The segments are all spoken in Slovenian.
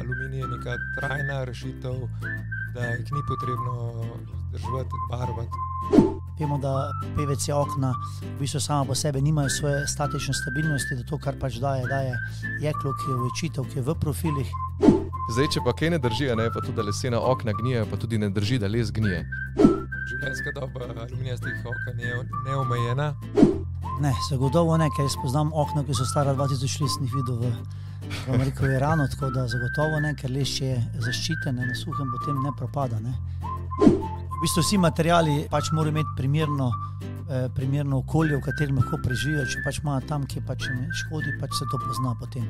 aluminij je neka trajna rešitev, da jih ni potrebno vzdrževati, barvati. Vemo, da PVC okna v bistvu sama po sebi nimajo svoje statične stabilnosti, da to, kar pač daje, daje jeklo, ki je večitev, ki je v profilih. Zdaj, če pa kaj ne drži, ne, pa tudi da lesena okna gnijejo, pa tudi ne drži, da les gnije. Življenjska doba aluminijastih oken je neomejena. Ne, zagotovo ne, ker jaz poznam okna, ki so stara 2000 let, nisem videl v, v Ameriki, v Iranu, tako da zagotovo ne, ker les je zaščiten, na suhem potem ne propada. Ne. V bistvu vsi materiali pač morajo imeti primerno, eh, primerno okolje, v katerem lahko preživijo. Če pač imajo tam, kjer pač ne škodi, pač se to pozna potem.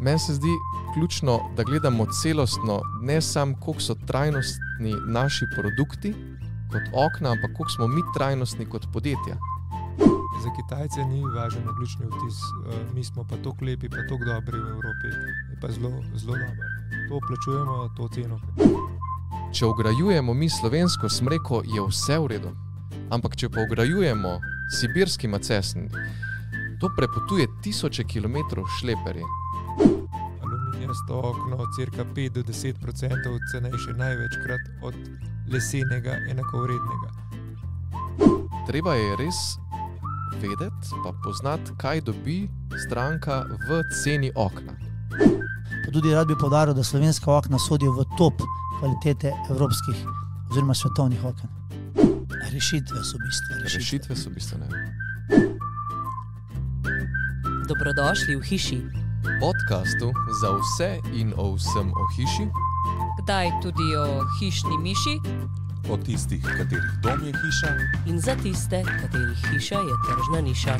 Meni se zdi ključno, da gledamo celostno, ne samo, koliko so trajnostni naši produkti kot okna, ampak koliko smo mi trajnostni kot podjetja. Za Kitajce ni važen oglični vtis, eh, mi smo pa tako lepi, pa tako dobri v Evropi, je pa zelo, zelo dober. To plačujemo, to ceno. Če ugrajujemo mi slovensko smreko, je vse v redu. Ampak če pa ugrajujemo sibirski macesni, to prepotuje tisoče kilometrov šleperji. Aluminijasto okno, cirka 5 do 10 odstotkov cenejše, največkrat od lesenega enakovrednega. Treba je res vedeti, pa poznati, kaj dobi stranka v ceni okna. Pa tudi rad bi podaril, da slovenska okna sodijo v top kvalitete evropskih oziroma svetovnih oken. Rešitve so bistvene. Rešitve so bistvene. Dobrodošli v hiši, Podcastu za vse in o vsem o hiši, kdaj tudi o hišni miši o tistih, katerih dom je hiša, in za tiste, katerih hiša je tržna niša.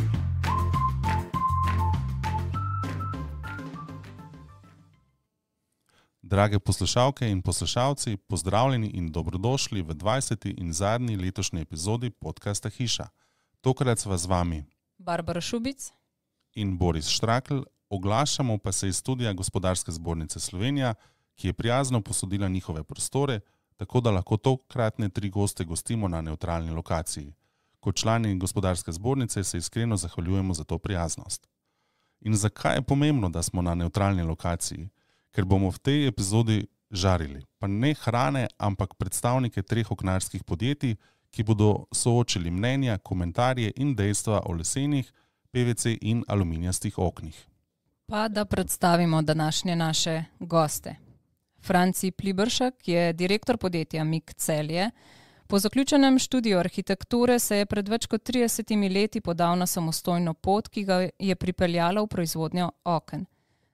Drage poslušalke in poslušalci, pozdravljeni in dobrodošli v 20. in zadnji letošnji epizodi podcasta Hiša. Tokrat sva z vami Barbara Šubic, in Boris Štrakl, oglašamo pa se iz studija Gospodarske zbornice Slovenija, ki je prijazno posodila njihove prostore, tako da lahko tokratne tri goste gostimo na neutralni lokaciji. Kot člani Gospodarske zbornice se iskreno zahvaljujemo za to prijaznost. In zakaj je pomembno, da smo na neutralni lokaciji? Ker bomo v tej epizodi žarili, pa ne hrane, ampak predstavnike treh oknarskih podjetij, ki bodo soočili mnenja, komentarje in dejstva o lesenih, PVC in aluminijastih oknih. Pa da predstavimo današnje naše goste. Franci Plibršek je direktor podjetja Mik Celje. Po zaključenem študiju arhitekture se je pred več kot 30 leti podal na samostojno pot, ki ga je pripeljala v proizvodnjo oken.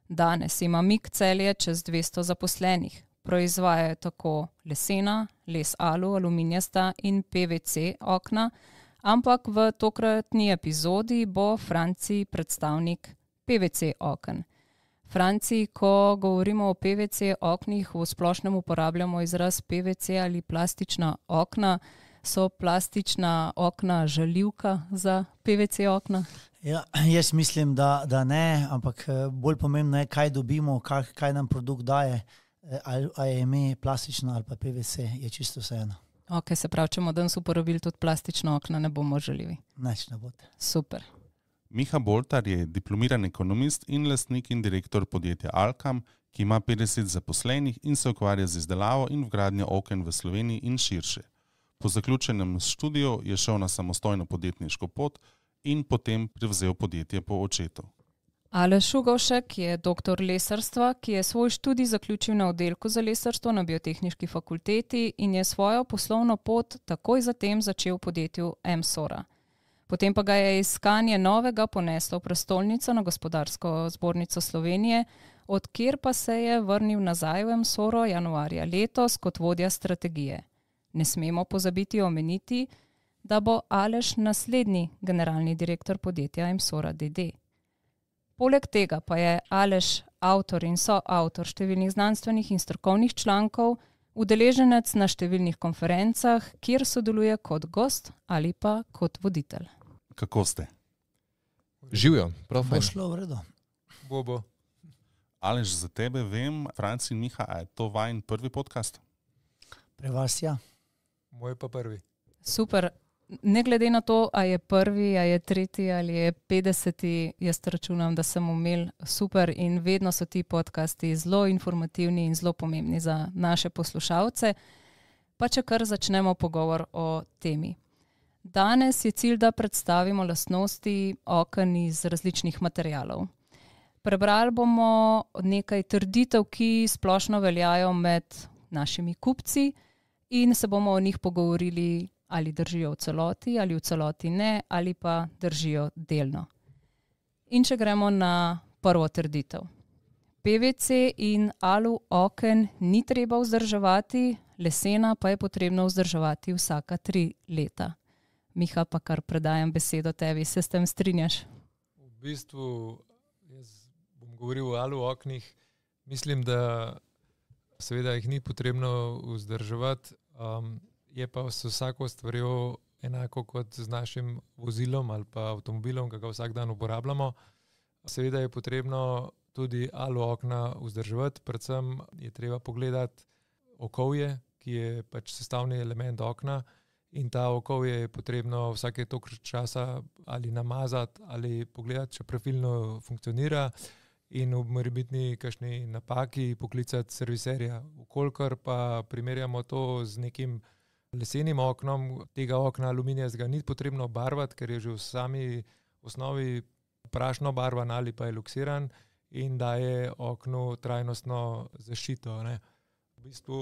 Danes ima Mik Celje čez 200 zaposlenih. Proizvajajo tako lesena, les alu, aluminijasta in PVC okna, ampak v tokratni epizodi bo Franci predstavnik PVC oken. Franci, ko govorimo o PVC oknih, v splošnem uporabljamo izraz PVC ali plastična okna. So plastična okna žaljivka za PVC okna? Ja, jaz mislim, da, da ne, ampak eh, bolj pomembno je, kaj dobimo, kaj, kaj nam produkt daje. eh, Ali, ali je ime plastično ali pa PVC, je čisto vseeno. Ok, se pravi, če bomo danes uporabili tudi plastična okna, ne bomo žaljivi. Neč ne bote. Super. Miha Boltar je diplomiran ekonomist in lastnik in direktor podjetja Alkam, ki ima 50 zaposlenih in se ukvarja z izdelavo in vgradnjo oken v Sloveniji in širše. Po zaključenem študiju je šel na samostojno podjetniško pot in potem prevzel podjetje po očetu. Aleš Šugovšek je doktor lesarstva, ki je svoj študij zaključil na oddelku za lesarstvo na Biotehniški fakulteti in je svojo poslovno pot takoj zatem začel v podjetju MSORA. Potem pa ga je iskanje novega poneslo v prestolnico na Gospodarsko zbornico Slovenije, odkjer pa se je vrnil nazaj v MSORO januarja letos kot vodja strategije. Ne smemo pozabiti omeniti, da bo Aleš naslednji generalni direktor podjetja MSORA DD. Poleg tega pa je Aleš avtor in soavtor številnih znanstvenih in strokovnih člankov, udeleženec na številnih konferencah, kjer sodeluje kot gost ali pa kot voditelj. Kako ste? Živijo, prav Bo fajn. šlo v redu. Bobo, Alež, za tebe vem, Franci in Miha, a je to vajen prvi podcast? Pri vas ja. moj pa prvi. Super. ne glede na to, a je prvi, a je tretji ali je petdeseti, jaz računam, da sem imel super in vedno so ti podcasti zelo informativni in zelo pomembni za naše poslušalce. Pa če kar začnemo pogovor o temi. Danes je cilj, da predstavimo lastnosti oken iz različnih materialov. Prebrali bomo nekaj trditev, ki splošno veljajo med našimi kupci, in se bomo o njih pogovorili ali držijo v celoti, ali v celoti ne, ali pa držijo delno. In če gremo na prvo trditev. PVC in alu oken ni treba vzdrževati, lesena pa je potrebno vzdrževati vsaka tri leta. Miha, pa kar predajam besedo tebi, se s tem strinjaš? V bistvu, jaz bom govoril o alu oknih. Mislim, da seveda jih ni potrebno vzdrževati. Um, je pa s vsako stvarjo enako kot z našim vozilom ali pa avtomobilom, ki ga vsak dan uporabljamo. Seveda je potrebno tudi alu okna vzdrževati, predvsem je treba pogledati okolje, ki je pač sestavni element okna. In ta okolje je potrebno vsake toliko časa ali namazati, ali pogledati, če pravilno funkcionira, in v morebitni kakšni napaki poklicati serviserja. Ukolikor pa primerjamo to z nekim lesenim oknom, tega okna aluminijskega ni potrebno barvati, ker je že v sami osnovi prašno barvan ali pa je luksiran in daje oknu trajnostno zaščito. Ne. V bistvu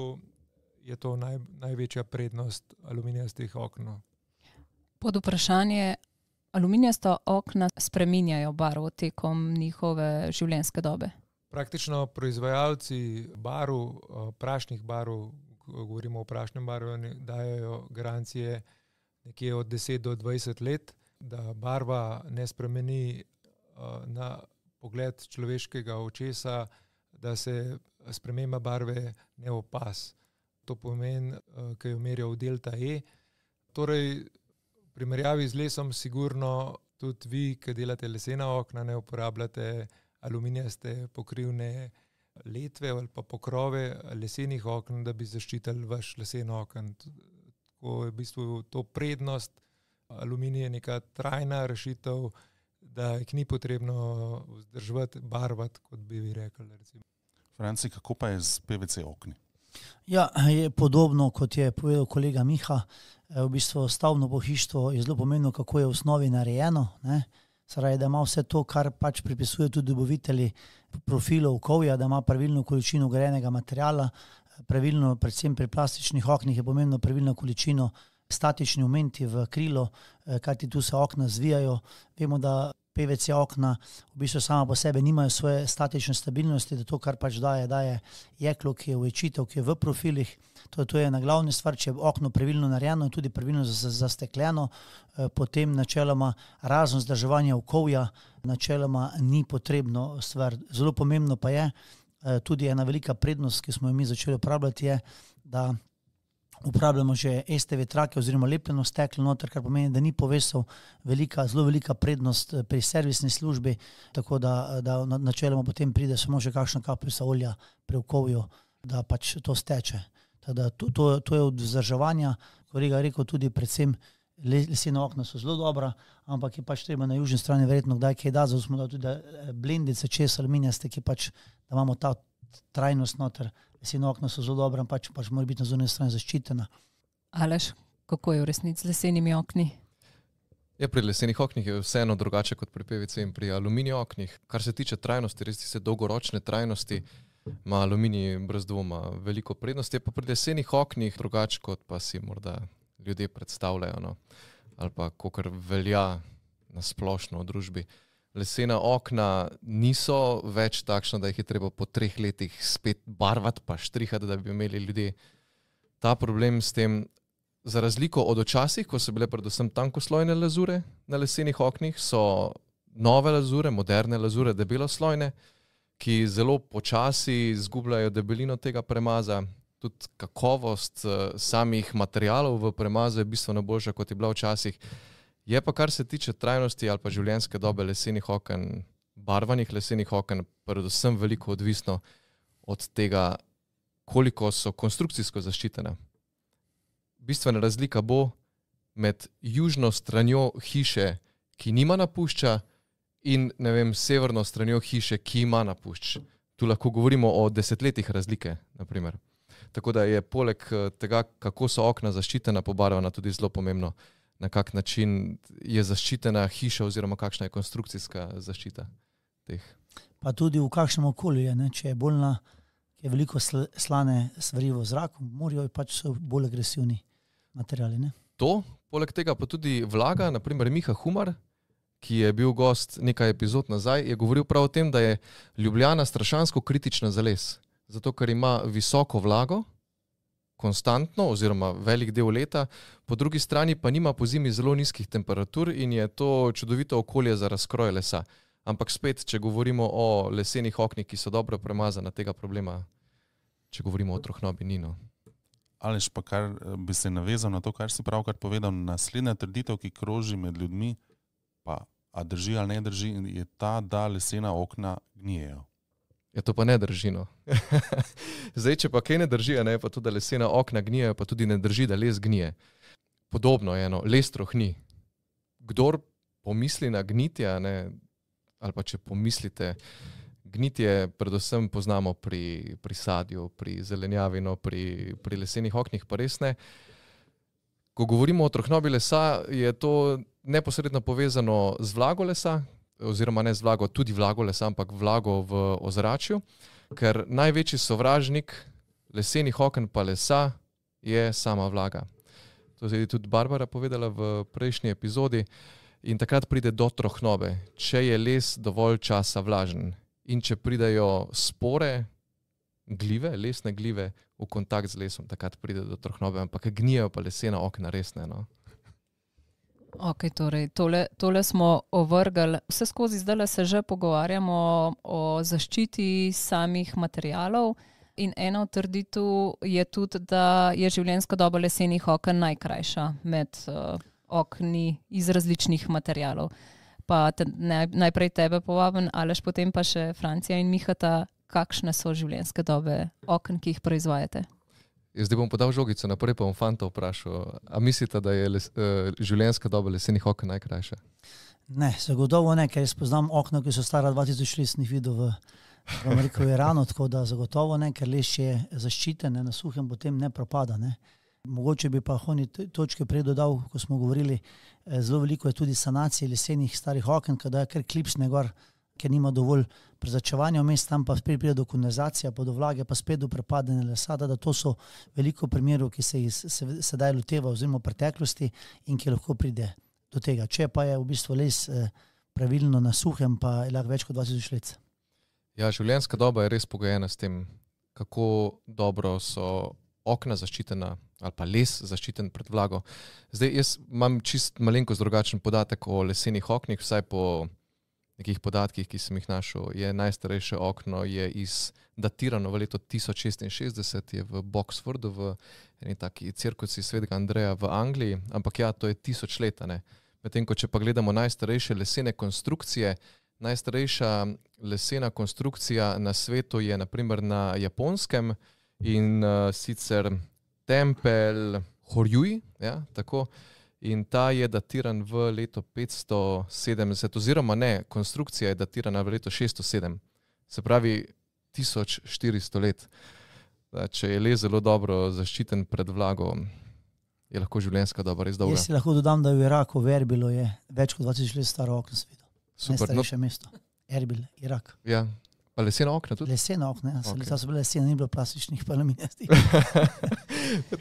je to naj, največja prednost aluminijastih okn. Pod vprašanje, aluminijasta okna spreminjajo barvo tekom njihove življenjske dobe? Praktično proizvajalci barv, prašnih barv, govorimo o prašnem barvanju, dajo garancije nekje od 10 do 20 let, da barva ne spremeni na pogled človeškega očesa, da se sprememba barve ne opas. To pomeni, ki jo merijo v delta E. Torej, v primerjavi z lesom, sigurno tudi vi, ki delate lesena okna, ne uporabljate aluminijaste pokrivne letve ali pa pokrove lesenih oken, da bi zaščitili vaš lesen oken. Tako je v bistvu to prednost. Aluminij je neka trajna rešitev, da jih ni potrebno vzdrževati, barvati, kot bi vi rekli. Franci, kako pa je z PVC okni? Ja, je podobno kot je povedal kolega Miha. V bistvu stavbno pohištvo je zelo pomembno, kako je v osnovi narejeno. Ne? Saraj, da ima vse to, kar pač pripisujejo tudi dobavitelji profilov okolja, da ima pravilno količino grejenega materiala, pravilno, predvsem pri plastičnih oknih je pomembno pravilno količino statičnih umenti v krilo, kajti tu se okna zvijajo. Vemo, da PVC okna v bistvu sama po sebi nimajo svoje statične stabilnosti, da to, kar pač daje, daje jeklo, ki je večitev, ki je v profilih. To, to je ena glavna stvar, če je okno pravilno narejeno in tudi pravilno zastekljeno, potem načeloma razen vzdrževanja okolja, načeloma ni potrebno stvar. Zelo pomembno pa je, tudi ena velika prednost, ki smo jo mi začeli uporabljati, je, da uporabljamo že STV trake oziroma lepljeno steklo noter, kar pomeni, da ni povesov, velika, zelo velika prednost pri servisni službi, tako da, da načeloma potem pride samo še kakšna kapljica olja pri okolju, da pač to steče. Tako to, to, to je od vzdrževanja, kolega je rekel, tudi predvsem lesena okna so zelo dobra, ampak je pač treba na južni strani verjetno kdaj kaj dati, zato smo dali tudi blendice čez aluminijaste, ki pač, da imamo ta trajnost noter, lesena okna so zelo dobra, pač, pač mora biti na zunanji strani zaščitena. Aleš, kako je v resnici z lesenimi okni? Ja, pri lesenih oknih je vseeno drugače kot pri PVC in pri aluminiju oknih. Kar se tiče trajnosti, res se dolgoročne trajnosti, ima aluminij brez dvoma veliko prednosti, je pa pri lesenih oknih drugače kot pa si morda ljudje predstavljajo, no. ali pa kakor velja na splošno v družbi. Lesena okna niso več takšna, da jih je treba po treh letih spet barvati pa štrihati, da bi imeli ljudje ta problem s tem. Za razliko od včasih, ko so bile predvsem tankoslojne lazure na lesenih oknih, so nove lazure, moderne lazure, debeloslojne, ki zelo počasi izgubljajo debelino tega premaza. Tudi kakovost samih materialov v premazu je bistveno boljša, kot je bila včasih. Je pa, kar se tiče trajnosti ali pa življenjske dobe lesenih oken, barvanih lesenih oken, predvsem veliko odvisno od tega, koliko so konstrukcijsko zaščitene. Bistvena razlika bo, med južno stranjo hiše, ki nima napušča, in vem, severno stranjo hiše, ki ima napušč. Tu lahko govorimo o desetletjih razlike. Naprimer. Tako da je poleg eh, tega, kako so okna zaščitena, pobarvana tudi zelo pomembno, na kak način je zaščitena hiša, oziroma kakšna je konstrukcijska zaščita teh. Pa tudi v kakšnem okolju je, ne? če je bolj na, je veliko sl slane stvari v zraku, morajo pač so bolj agresivni materiali. Ne? To, poleg tega pa tudi vlaga, naprimer Miha Humar, ki je bil gost nekaj epizod nazaj, je govoril prav o tem, da je Ljubljana strašansko kritična za les. Zato, ker ima visoko vlago, konstantno, oziroma velik del leta, po drugi strani pa nima po zimi zelo nizkih temperatur in je to čudovito okolje za razkroj lesa. Ampak spet, če govorimo o lesenih oknih, ki so dobro premazana tega problema, če govorimo o trohnobi Nino. Ali pa kar eh, bi se navezal na to, kar si pravkar povedal, naslednja trditev, ki kroži med ljudmi, pa a drži ali ne drži, je ta, da lesena okna gnijejo. Ja, to pa ne drži. No. Zdaj, če pa kaj ne drži, ne, pa tudi, lesena okna gnijejo, pa tudi ne drži, da les gnije. Podobno je, no, les trohni. Kdor pomisli na gnitje, ne, ali pa če pomislite, gnitje predvsem poznamo pri, pri sadju, pri zelenjavi, no, pri, pri lesenih oknih, pa res ne. Ko govorimo o trohnobi lesa, je to neposredno povezano z vlago lesa, oziroma ne z vlago, tudi vlago lesa, ampak vlago v ozračju, ker največji sovražnik lesenih okn pa lesa je sama vlaga. To je tudi Barbara povedala v prejšnji epizodi. In takrat pride do trohnobe, če je les dovolj časa vlažen in če pridajo spore, gljive, lesne gljive v kontakt z lesom, takrat pride do trohnobe, ampak gnijo pa lesena okna resne. No? Okay, torej, tole, tole smo ovrgli. Vse skozi zdaj se že pogovarjamo o zaščiti samih materialov. In ena od trditev je tudi, da je življenjska doba lesenih okn najkrajša med uh, okni iz različnih materialov. Pa te, ne, najprej tebe povabim, ali potem pa še Francija in Mihata, kakšne so življenjske dobe okn, ki jih proizvajate. Jaz zdaj bom podal žogico, naprej pa bom fanta vprašal. A mislite, da je les, uh, življenjska doba lesenih okna najkrajša? Ne, zagotovo ne, ker jaz poznam okna, ki so stara 2000 let, nisem videl v, v Ameriki, v Iranu, tako da zagotovo ne, ker les je zaščiten, na suhem potem ne propada. Ne. Mogoče bi pa honi točke prej dodal, ko smo govorili, eh, zelo veliko je tudi sanacije lesenih starih oken, kada je kar klipsne gor ker nima dovolj prezračevanja vmes, tam pa spet pride do kondenzacije, pa do vlage, pa spet do prepadanja lesa. Da, da to so veliko primerov, ki se jih sedaj loteva, oziroma v preteklosti in ki lahko pride do tega. Če pa je v bistvu les eh, pravilno na suhem, pa je lahko več kot 20 let. Ja, življenjska doba je res pogojena s tem, kako dobro so okna zaščitena. Ali pa les zaščiten pred vlago. Zdaj, jaz imam čist malenkost drugačen podatek o lesenih oknih, vsaj po nekih podatkih, ki sem jih našel, je najstarejše okno je iz, datirano v letu 1066, je v Boxfordu, v eni taki cirkusi svetega Andreja v Angliji, ampak ja, to je tisoč let. Medtem ko če pa gledamo najstarejše lesene konstrukcije, najstarejša lesena konstrukcija na svetu je naprimer na japonskem in uh, sicer tempelj Horjuj, ja, tako in ta je datiran v leto 570, oziroma ne, konstrukcija je datirana v leto 607, se pravi 1400 let. Da, če je les zelo dobro zaščiten pred vlago, je lahko življenjska doba res dobra. Jaz si lahko dodam, da je v Iraku, v Erbilu, je več kot 20 let staro okno svido. Super, no. mesto. Erbil, Irak. Ja, Pa lesena okna tudi? Lesena okna, ja. Okay. so bile lesene, ni bilo plastičnih pa aluminijastih.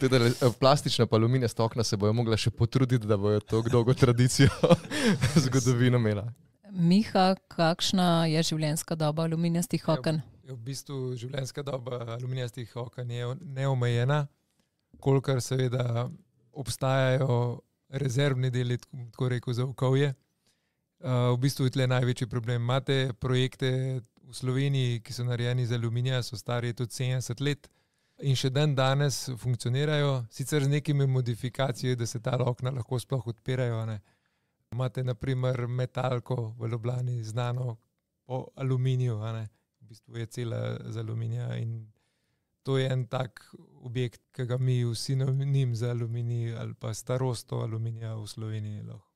Eh, plastična pa aluminijasta okna se bojo mogla še potruditi, da bojo to dolgo tradicijo zgodovino imela. Miha, kakšna je življenjska doba aluminijastih ja, oken? V bistvu življenjska doba aluminijastih oken je neomejena, kolikor seveda obstajajo rezervni deli, tako rekel, za okolje. Uh, v bistvu je tle največji problem. Imate projekte v Sloveniji, ki so narejeni iz aluminija, so stari tudi 70 let in še dan danes funkcionirajo, sicer z nekimi modifikacijami, da se ta okna lahko sploh odpirajo. Ne. Imate naprimer metalko v Ljubljani, znano po aluminiju, v bistvu je cela z aluminija in to je en tak objekt, ki ga mi vsi sinonim za aluminij ali pa starost aluminija v Sloveniji lahko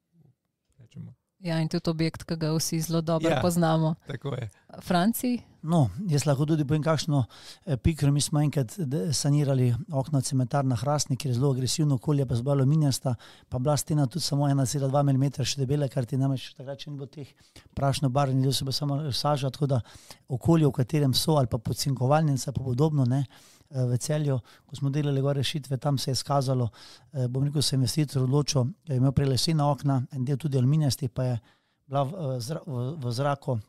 rečemo. Ja, in tudi objekt, ki ga vsi zelo dobro Ja. poznamo. Tako je. Franci, No, jaz lahko tudi povem, kakšno eh, pikro. Mi smo enkrat de- sanirali okna cementarna Hrastnik, ker je zelo agresivno okolje, pa zelo aluminijasta, pa bila stena tudi samo 1,2 mm še debela, ker ti namreč takrat še ni bilo teh prašno barvnih del, so bile samo saža, tako da okolje, v katerem so, ali pa podcinkovalnice, pa podobno, ne, eh, v celju, ko smo delali gore rešitve, tam se je skazalo, eh, bom rekel, se je investitor odločil, da je imel prej lesena okna, en del tudi aluminijasti, pa je bila v, zra- v, v zraku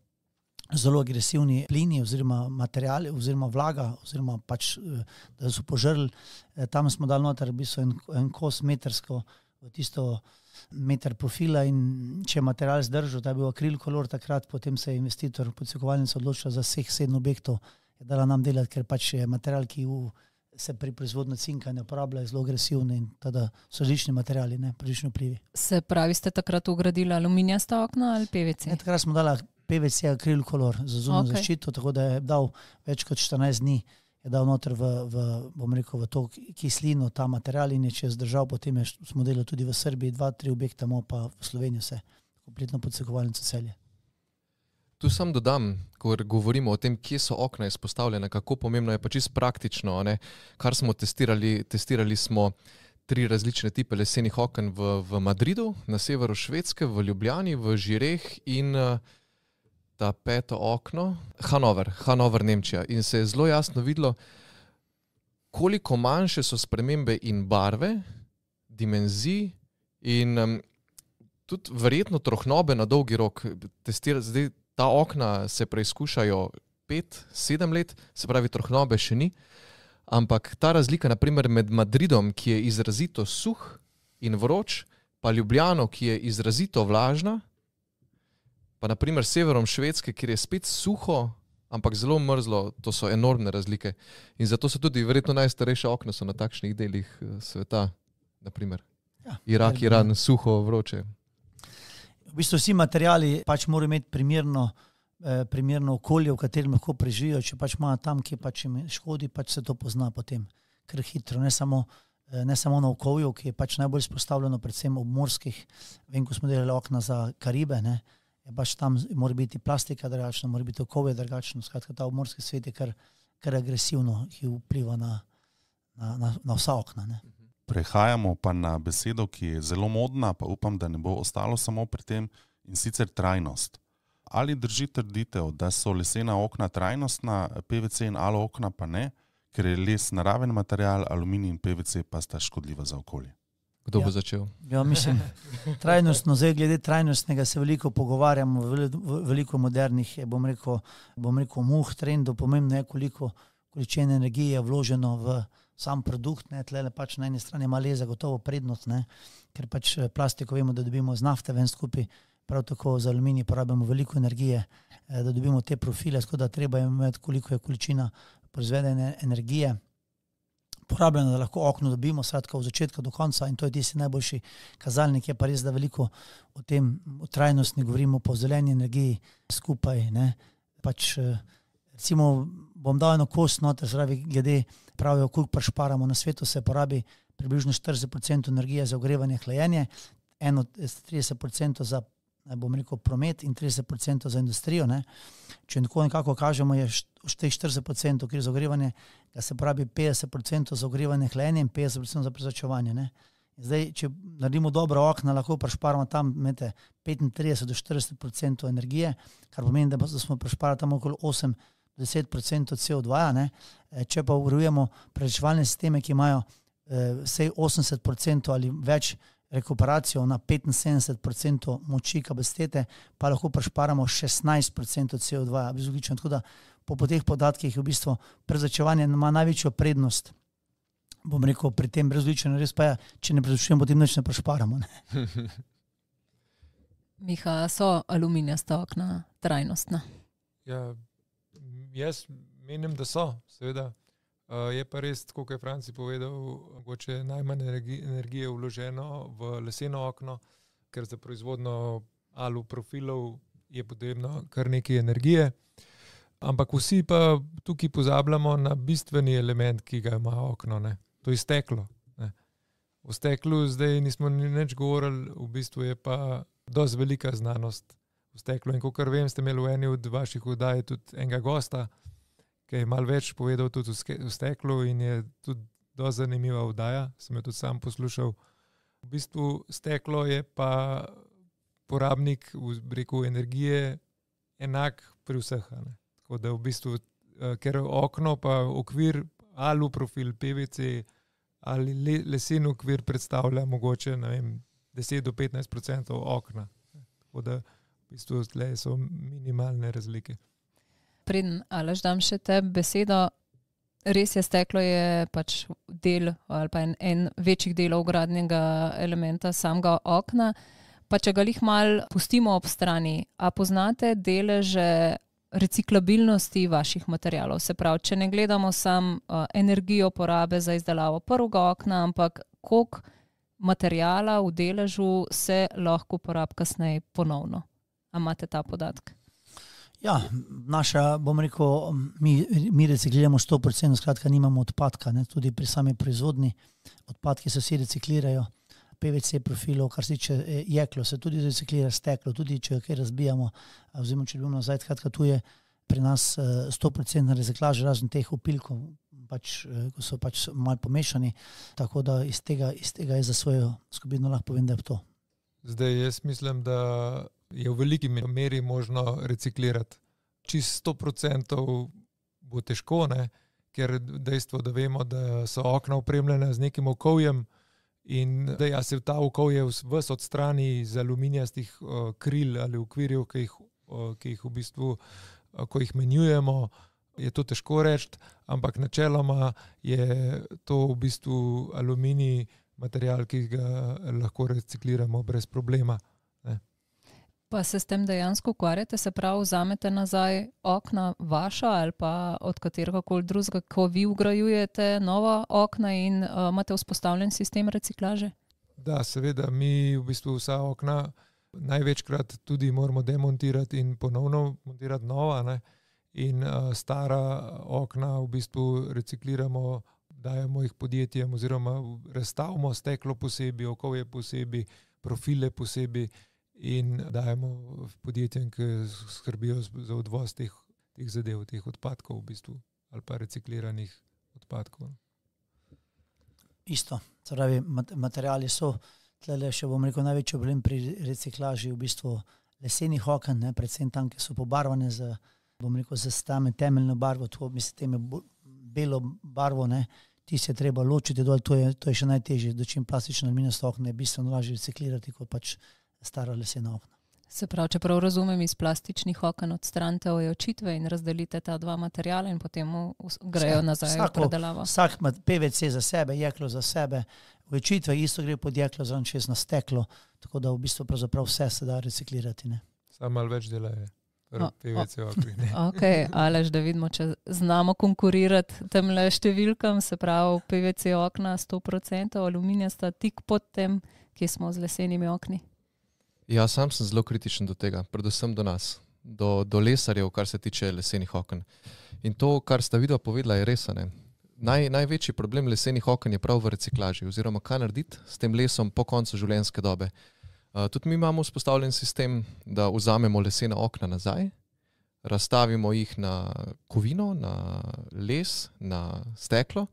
zelo agresivni plini oziroma materijali oziroma vlaga oziroma pač, eh, da so požrli. Eh, Tam smo dali noter v bistvu en, en kos metrsko v tisto meter profila in če je material zdržal, da je bil akril kolor takrat, potem se je investitor podsekovalnica odločila za vseh sedem objektov, je dala nam delati, ker pač je material, ki v, se pri proizvodnju cinka ne uporablja, je zelo agresivni in tada so različni materiali, ne, različni vplivi. se pravi, ste takrat ugradili aluminijasta okna ali PVC? Ne, takrat smo dali PVC akril kolor za zunanjo okay. zaščito, tako da je dal več kot 14 dni, je dal noter v, v, bom rekel, v to kislino ta material in je če zdržal, potem je, smo delali tudi v Srbiji, dva, tri objekta, pa v Sloveniji vse, kompletno podsekovalnico celje. Tu sam dodam, ko govorimo o tem, kje so okna izpostavljena, kako pomembno je pa čisto praktično. Ne? Kar smo testirali, testirali smo tri različne tipe lesenih oken v, v Madridu, na severu Švedske, v Ljubljani, v Žireh in eh, ta peto okno, Hanover, Hanover, Nemčija. In se je zelo jasno videlo, koliko manjše so spremembe in barve, dimenzij in um, tudi verjetno trohnobe na dolgi rok. Testira, zdaj, ta okna se preizkušajo pet, sedem let, se pravi, trohnobe še ni. Ampak ta razlika, naprimer med Madridom, ki je izrazito suh in vroč, pa Ljubljano, ki je izrazito vlažna, pa naprimer severom Švedske, kjer je spet suho, ampak zelo mrzlo, to so enormne razlike. In zato so tudi verjetno najstarejša okna so na takšnih delih eh, sveta, naprimer Ja, Irak, Iran, suho, vroče. V bistvu vsi materiali pač morajo imeti primerno, eh, primerno okolje, v katerem lahko preživijo. Če pač imajo tam, ki pač jim škodi, pač se to pozna potem kar hitro. Ne samo, eh, ne samo na okolju, ki je pač najbolj izpostavljeno, predvsem ob morskih. Vem, ko smo delali okna za Karibe, ne, je pač tam mora biti plastika drugačna, mora biti okolje drugačno. Skratka, ta obmorski svet je kar, kar agresivno, ki vpliva na, na, na, na vsa okna. Ne. Prehajamo pa na besedo, ki je zelo modna, pa upam, da ne bo ostalo samo pri tem, in sicer trajnost. Ali drži trditev, da so lesena okna trajnostna, PVC in alo okna pa ne, ker je les naraven material, aluminij in PVC pa sta škodljiva za okolje? Kdo bo Ja. začel? Ja, mislim, trajnostno, zdaj glede trajnostnega se veliko pogovarjamo, veliko modernih, bom rekel, bom rekel muh, trendov, pomembno je, koliko količine energije je vloženo v sam produkt. Ne, tlele pač na eni strani ima les zagotovo prednost, ne, ker pač eh, plastiko vemo, da dobimo z nafte ven skupaj, prav tako za aluminij porabimo veliko energije, eh, da dobimo te profile, tako da treba imeti, koliko je količina proizvedene energije. Porabljeno, da lahko okno dobimo, skratka, od začetka do konca, in to je tisti najboljši kazalnik. Je pa res, da veliko o tem o trajnostni govorimo, po zeleni energiji skupaj. Pač, eh, recimo, bom dal eno kost, no, zravi, glede pravijo, koliko prešparamo na svetu, se porabi približno 40% energije za ogrevanje, hlajenje, eno 30% za bom rekel, promet in 30% za industrijo. Ne. Če tako nekako kažemo, je v teh 40%, ki je za ogrevanje, da se pravi 50% za ogrevanje, hlajenje in 50% za prezračevanje. Zdaj, če naredimo dobro okna, lahko prešparamo tam med 35 do 40% energije, kar pomeni, da, smo prešparali tam okoli 8 do 10% CO2. Ne. E, Če pa urejamo prezračevalne sisteme, ki imajo eh, vsej 80% ali več rekuperacijo na 75% moči kapacitete, pa lahko prešparamo 16% CO2, brezoglično. Tako da po, po teh podatkih je v bistvu prezračevanje ima največjo prednost. Bom rekel, pri tem brezoglično res pa je, če ne prezračujemo, potem nič ne prešparamo. Ne. Miha, so aluminijasta okna trajnostna. Ja, jaz menim, da so, seveda. Uh, je pa res, kot je Franci povedal, mogoče najmanj energi, energije vloženo v leseno okno, ker za proizvodno alu profilov je potrebno kar nekaj energije. Ampak vsi pa tukaj pozabljamo na bistveni element, ki ga ima okno, ne? to je steklo. Ne? O steklu zdaj nismo nič govorili, v bistvu je pa dosti velika znanost v steklu. In kot vem, ste imeli v eni od vaših oddaj tudi enega gosta, ki je malo več povedal tudi v steklu in je tudi dosti zanimiva oddaja, sem jo tudi sam poslušal. V bistvu steklo je pa porabnik rekel, energije enak pri vseh. Tako da v bistvu, ker okno, pa okvir, alu profil, PVC ali le, lesen okvir predstavlja mogoče vem, 10 do 15 odstotkov okna. Tako da v bistvu so minimalne razlike. Preden Aleš dam še te besedo, res je, steklo je pač del ali pa en, en večjih delov gradnega elementa samega okna. Pa če ga jih malo pustimo ob strani, a poznate deleže reciklabilnosti vaših materijalov? Se pravi, če ne gledamo samo uh, energijo porabe za izdelavo prvega okna, ampak koliko materijala v deležu se lahko uporabi kasneje ponovno. A imate ta podatek? Ja, naša, bom rekel, mi, mi recikliramo 100%, skratka, nimamo odpadka, ne? tudi pri sami proizvodni. Odpadki se vsi reciklirajo, PVC profilov, kar se tiče eh, jeklo, se tudi reciklira steklo, tudi če kaj razbijamo, oziroma če ljubimo nazaj, skratka, tu je pri nas 100% eh, reciklaža, razen teh upilkov, pač, eh, ko so pač malo pomešani, tako da iz tega, iz tega je za svojo skupino lahko povem, da je to. Zdaj jaz mislim, da je v veliki meri možno reciklirati. Čist 100% bo težko, ne? ker dejstvo, da vemo, da so okna opremljena z nekim okoljem in da ja se ta okolje vse odstrani iz aluminijastih uh, kril ali ukvirjev, ki jih, uh, ki jih v bistvu, uh, ko jih menjujemo, je to težko reči, ampak načeloma je to v bistvu aluminij material, ki ga lahko recikliramo brez problema. Pa se s tem dejansko ukvarjate, se pravi, vzamete nazaj okna vaša ali pa od katerega koli drugega, ko vi ugrajujete nova okna in uh, imate vzpostavljen sistem reciklaže? Da, seveda, mi v bistvu vsa okna največkrat tudi moramo demontirati in ponovno montirati nova. Ne? In uh, stara okna v bistvu recikliramo, dajemo jih podjetjem, oziroma razstavimo steklo posebej, okolje posebej, profile posebej in dajemo podjetjem, ki skrbijo za odvoz teh, teh zadev, teh odpadkov, v bistvu, ali pa recikliranih odpadkov. Isto, torej, materiali so. Tlele še bom rekel, največji problem pri reciklaži v bistvu lesenih oken, ne, predvsem tam, ki so pobarvane z, rekel, z stame temeljno barvo, to mislim, belo barvo, ne, ti se treba ločiti dol, to je, to je še najtežje, dočim plastično aluminijasto okno je bistveno lažje reciklirati, kot pač stara lesena okna. Se pravi, če prav razumem, iz plastičnih oken odstranite ojočitve in razdelite ta dva materijala, in potem grejo nazaj v predelavo. Vsak ima PVC za sebe, jeklo za sebe, ojočitve isto gre pod jeklo, zraven čez na steklo, tako da v bistvu vse se da reciklirati. Samo malo več dela je. PVC okri. Okay, Alež, da vidimo, če znamo konkurirati tem le številkam, se pravi, PVC okna 100%, aluminija sta tik pod tem, ki smo z lesenimi okni. Ja, sam sem zelo kritičen do tega, predvsem do nas, do, do lesarjev, kar se tiče lesenih okn. In to, kar sta videla povedala, je res. Naj, največji problem lesenih okn je prav v reciklaži, oziroma kaj narediti s tem lesom po koncu življenjske dobe. Uh, tudi mi imamo vzpostavljen sistem, da vzamemo lesena okna nazaj, razstavimo jih na kovino, na les, na steklo.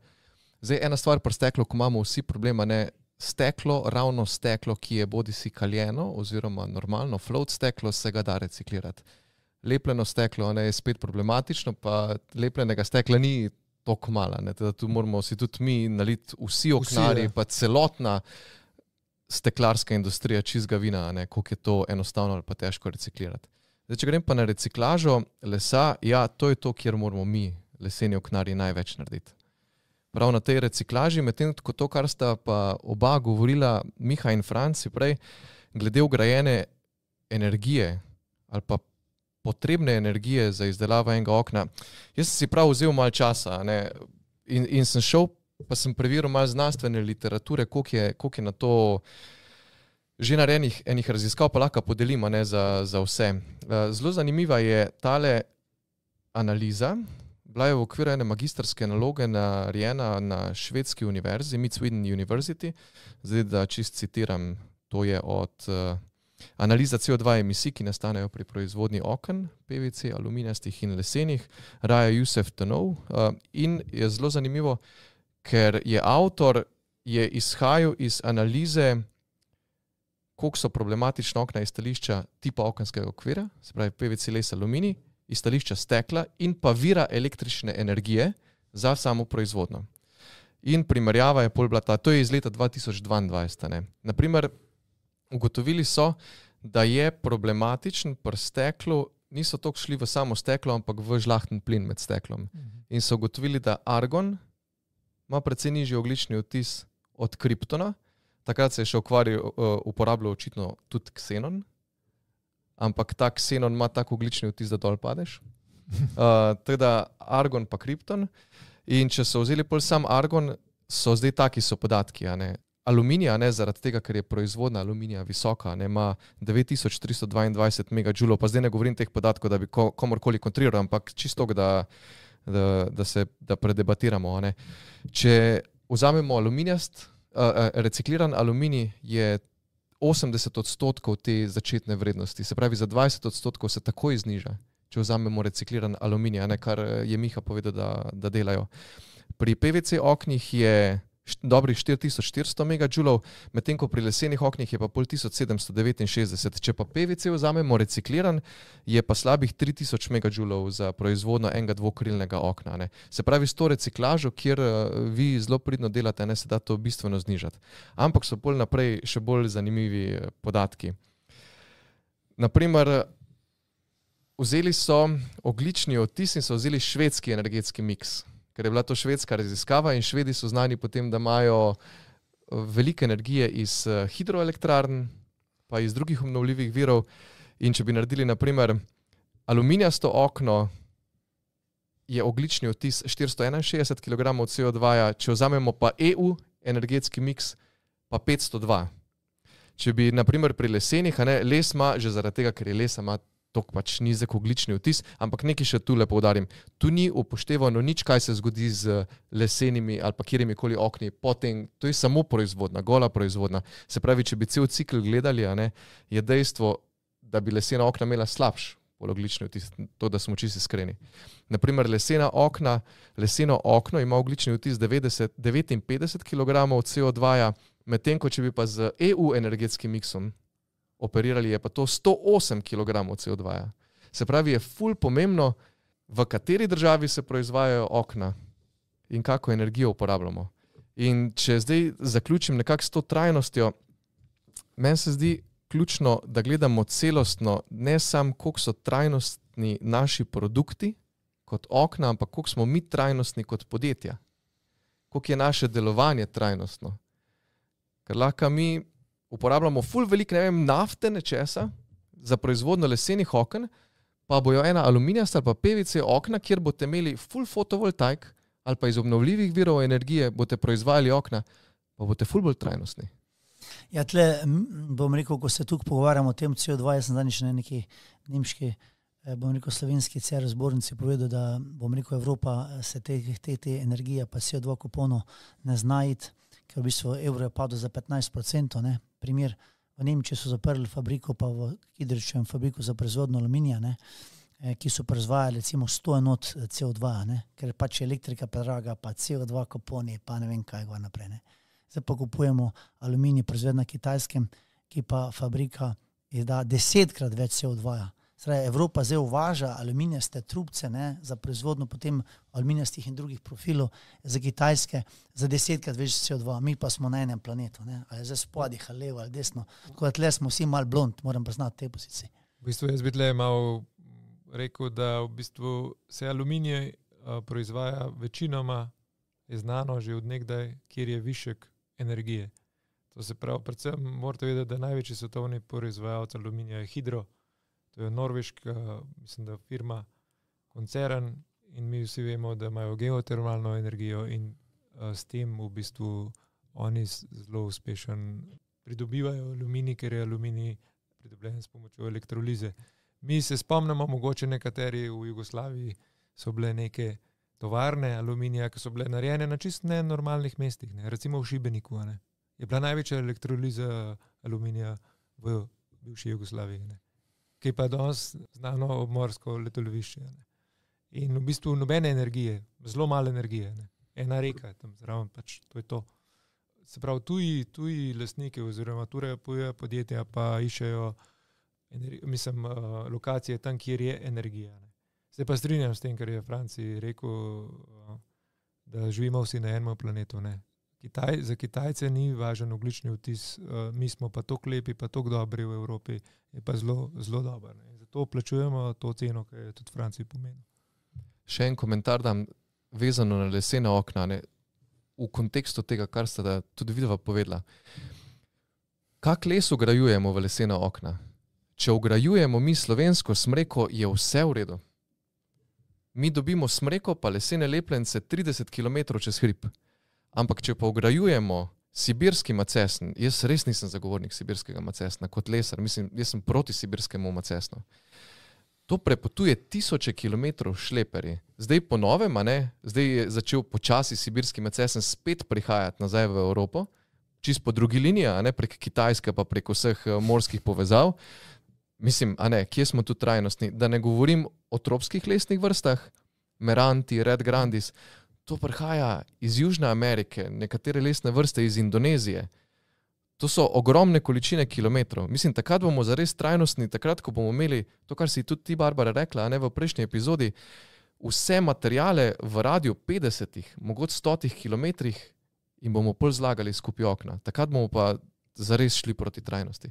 Zdaj, ena stvar pri steklu, ko imamo vsi problema, ne steklo, ravno steklo, ki je bodi si kaljeno, oziroma normalno float steklo, se ga da reciklirati. Lepljeno steklo ne, je spet problematično, pa lepljenega stekla ni tako malo. Tu moramo si tudi mi naliti vsi oknari, pa celotna steklarska industrija čizga vina, koliko je to enostavno ali pa težko reciklirati. Zdaj, če grem pa na reciklažo lesa, ja, to je to, kjer moramo mi, leseni oknari, največ narediti prav na tej reciklaži, medtem ko to, kar sta pa oba govorila, Miha in Franci, prej, glede ugrajene energije ali pa potrebne energije za izdelavo enega okna. Jaz sem si prav vzel malo časa in, in sem šel, pa sem preveril malo znanstvene literature, koliko je, koliko je na to. Že narejenih enih raziskav pa lahko podelimo ne, za, za vse. Zelo zanimiva je tale analiza. Bila je v okviru ene magistrske naloge narejena na švedski univerzi, Mid Sweden University. Zdaj, da čist citiram, to je od uh, analiza CO2 emisij, ki nastanejo pri proizvodnji oken, PVC, aluminijastih in lesenih, Raja Jusef Tonov. Uh, in je zelo zanimivo, ker je avtor je izhajal iz analize, koliko so problematična okna iz stališča tipa okenskega okvira, se pravi PVC, les, aluminij iz stališča stekla in pa vira električne energije za samo proizvodno. In primerjava je pol bila ta, to je iz leta 2022. Ne. Naprimer, ugotovili so, da je problematičen pri steklu, niso toliko šli v samo steklo, ampak v žlahten plin med steklom. In so ugotovili, da argon ima precej nižji oglični odtis od kriptona, takrat se je še ukvarjal, uh, uporabljal očitno tudi ksenon, ampak ta ksenon ima tako oglični vtis, da dol padeš. Uh, teda argon pa kripton. In če so vzeli pol sam argon, so zdaj taki so podatki. Aluminija, ne, zaradi tega, ker je proizvodnja aluminija visoka, ne, ima 9322 MJ, pa zdaj ne govorim teh podatkov, da bi ko, komorkoli kontriral, ampak čisto, da, da, da se da predebatiramo. Ne. Če vzamemo aluminijast, uh, recikliran aluminij je 80 odstotkov te začetne vrednosti, se pravi, za 20 odstotkov se takoj zniža, če vzamemo recikliran aluminij, ne, kar eh, je Miha povedal, da, da delajo. Pri PVC oknih je dobrih 4400 MJ, medtem ko pri lesenih oknih je pa pol 1769. Če pa PVC vzamemo recikliran, je pa slabih 3000 MJ za proizvodnjo enega dvokrilnega okna. Ne. Se pravi, s to reciklažo, kjer eh, vi zelo pridno delate, ne se da to bistveno znižati. Ampak so pol naprej še bolj zanimivi eh, podatki. Naprimer, vzeli so oglični odtis in so vzeli švedski energetski miks, ker je bila to švedska raziskava in švedi so znani potem, da imajo eh, veliko energije iz eh, hidroelektrarn, pa iz drugih obnovljivih virov. In če bi naredili, naprimer, aluminijasto okno, je oglični odtis 461 kg CO2, -ja, če vzamemo pa EU energetski miks, pa 502. Če bi, naprimer, pri lesenih, ne, les ima, že zaradi tega, ker je les, ima tako pač nizek oglični odtis, ampak nekaj še tu lepo poudarim. Tu ni upoštevano nič, kaj se zgodi z lesenimi ali pa kjerimi koli okni, potem to je samo proizvodna, gola proizvodna. Se pravi, če bi cel cikl gledali, ne, je dejstvo, da bi lesena okna imela slabš pologlični odtis, to, da smo čisto iskreni. Naprimer, lesena okna, leseno okno ima oglični odtis 90, 59 kg CO2, -ja, medtem ko če bi pa z EU energetskim miksom operirali, je pa to 108 kg CO2. -ja. Se pravi, je ful pomembno, v kateri državi se proizvajajo okna in kako energijo uporabljamo. In če zdaj zaključim nekako s to trajnostjo, meni se zdi ključno, da gledamo celostno, ne samo, koliko so trajnostni naši produkti kot okna, ampak koliko smo mi trajnostni kot podjetja, koliko je naše delovanje trajnostno. Ker lahko mi uporabljamo ful velik, ne vem, nafte nečesa za proizvodnjo lesenih oken, pa bojo ena aluminijasta ali pa PVC okna, kjer boste imeli ful fotovoltaik ali pa iz obnovljivih virov energije boste proizvajali okna, pa boste ful bolj trajnostni. Ja, tle bom rekel, ko se tukaj pogovarjamo o tem CO2, jaz sem zadnjič na neki nemški, eh, bom rekel, slovenski CR zbornici povedal, da bom rekel, Evropa eh, se te, te, te energije pa CO2 kuponov ne zna iti, ker v bistvu evro je padel za 15%. Ne. Primer, v Nemčiji so zaprli fabriko, pa v Kidričevem fabriko za proizvodno aluminija, ne, eh, ki so proizvajali recimo 100 enot eh, CO2, ne, ker pač je elektrika predraga, pa CO2 kuponi, pa ne vem kaj gor naprej. Ne. Zdaj pa kupujemo aluminij, proizveden na kitajskem, ki pa fabrika izda desetkrat več CO2. -ja. Zdaj, Evropa zdaj uvaža aluminijaste trubce ne, za proizvodnjo potem aluminijastih in drugih profilov za Kitajske za desetkrat več CO2, mi pa smo na enem planetu, ne, ali zdaj spodaj, ali levo ali desno. Tako da tle smo vsi mal blond, moram priznati te pozicije. V bistvu jaz bi tle malo rekel, da v bistvu se aluminij uh, proizvaja večinoma, je znano že odnegdaj, kjer je višek energije. To se pravi, predvsem morate vedeti, da največji svetovni proizvajalec aluminija je Hidro, to je norveška, mislim, da firma, koncern in mi vsi vemo, da imajo geotermalno energijo in uh, s tem v bistvu oni zelo uspešen pridobivajo aluminij, ker je aluminij pridobljen s pomočjo elektrolize. Mi se spomnimo, mogoče nekateri v Jugoslaviji, so bile neke tovarne aluminija, ki so bile narejene na čist nenormalnih mestih, ne? recimo v Šibeniku. Ne? Je bila največja elektroliza aluminija v bivši Jugoslaviji, ne? Ki je pa danes znano obmorsko letalovišče. Ne? In v bistvu nobene energije, zelo malo energije, ne? ena reka je tam zraven, pač to je to. Se pravi, tuji, tuji lastniki oziroma tuji podjetja pa iščejo mislim, uh, lokacije tam, kjer je energija. Ne? Se pa strinjam s tem, kar je Franci rekel, uh, da živimo vsi na enem planetu. Kitaj, za Kitajce ni važen oglični vtis, uh, mi smo pa tako lepi, pa tako dobri v Evropi, je pa zelo, zelo dober. Ne? Zato plačujemo to ceno, ki je tudi Franci pomenil. Še en komentar, da vezano na lesene okna, ne? v kontekstu tega, kar ste tudi videla povedala. Kak les ugrajujemo v lesena okna? Če ugrajujemo mi slovensko smreko, je vse v redu. Mi dobimo smreko, pa lesene lepljence 30 km čez hrib. Ampak če pa ugrajujemo sibirski macesn, jaz res nisem zagovornik sibirskega macesna kot lesar, mislim, jaz sem proti sibirskemu macesnu. To prepotuje tisoče kilometrov šleperi. Zdaj po novem, ne, zdaj je začel počasi sibirski macesn spet prihajati nazaj v Evropo, čist po drugi liniji, ne prek Kitajske, pa prek vseh eh, morskih povezav. Mislim, a ne, kje smo tu trajnostni? Da ne govorim o tropskih lesnih vrstah, Meranti, Red Grandis. To prihaja iz Južne Amerike, nekatere lesne vrste iz Indonezije. To so ogromne količine kilometrov. Mislim, takrat bomo zares trajnostni, takrat, ko bomo imeli to, kar si tudi ti, Barbara, rekla, ne v prejšnji epizodi, vse materijale v radiju 50, mogoče 100 km in bomo pol zlagali skupaj okna. Takrat bomo pa zares šli proti trajnosti.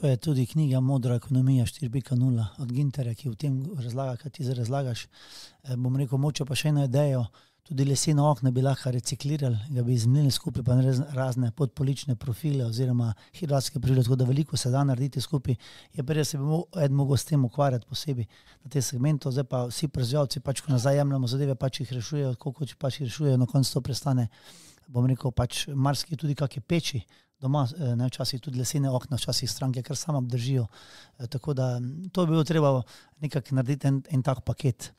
To je tudi knjiga Modra ekonomija 4.0 od Ginterja, ki v tem razlaga, kaj ti zdaj razlagaš. E, bom rekel, moče pa še eno idejo. Tudi lesene okna bi lahko reciklirali, ga bi izmenili skupaj, pa razne podpolične profile oziroma hidratske profile, tako da veliko se da narediti skupaj. Je pa res, da bi eden mogel s tem ukvarjati posebej na tem segmentu, zdaj pa vsi proizvajalci, pač ko nazaj jemljamo zadeve, pač jih rešujejo, koliko pač jih rešujejo, na koncu to prestane. Bom rekel, pač marsikaj tudi kakšne peči, doma, eh, ne, včasih tudi lesene okna, včasih stranke, kar samo obdržijo. Eh, tako da to bi bilo treba nekako narediti en, en tak paket.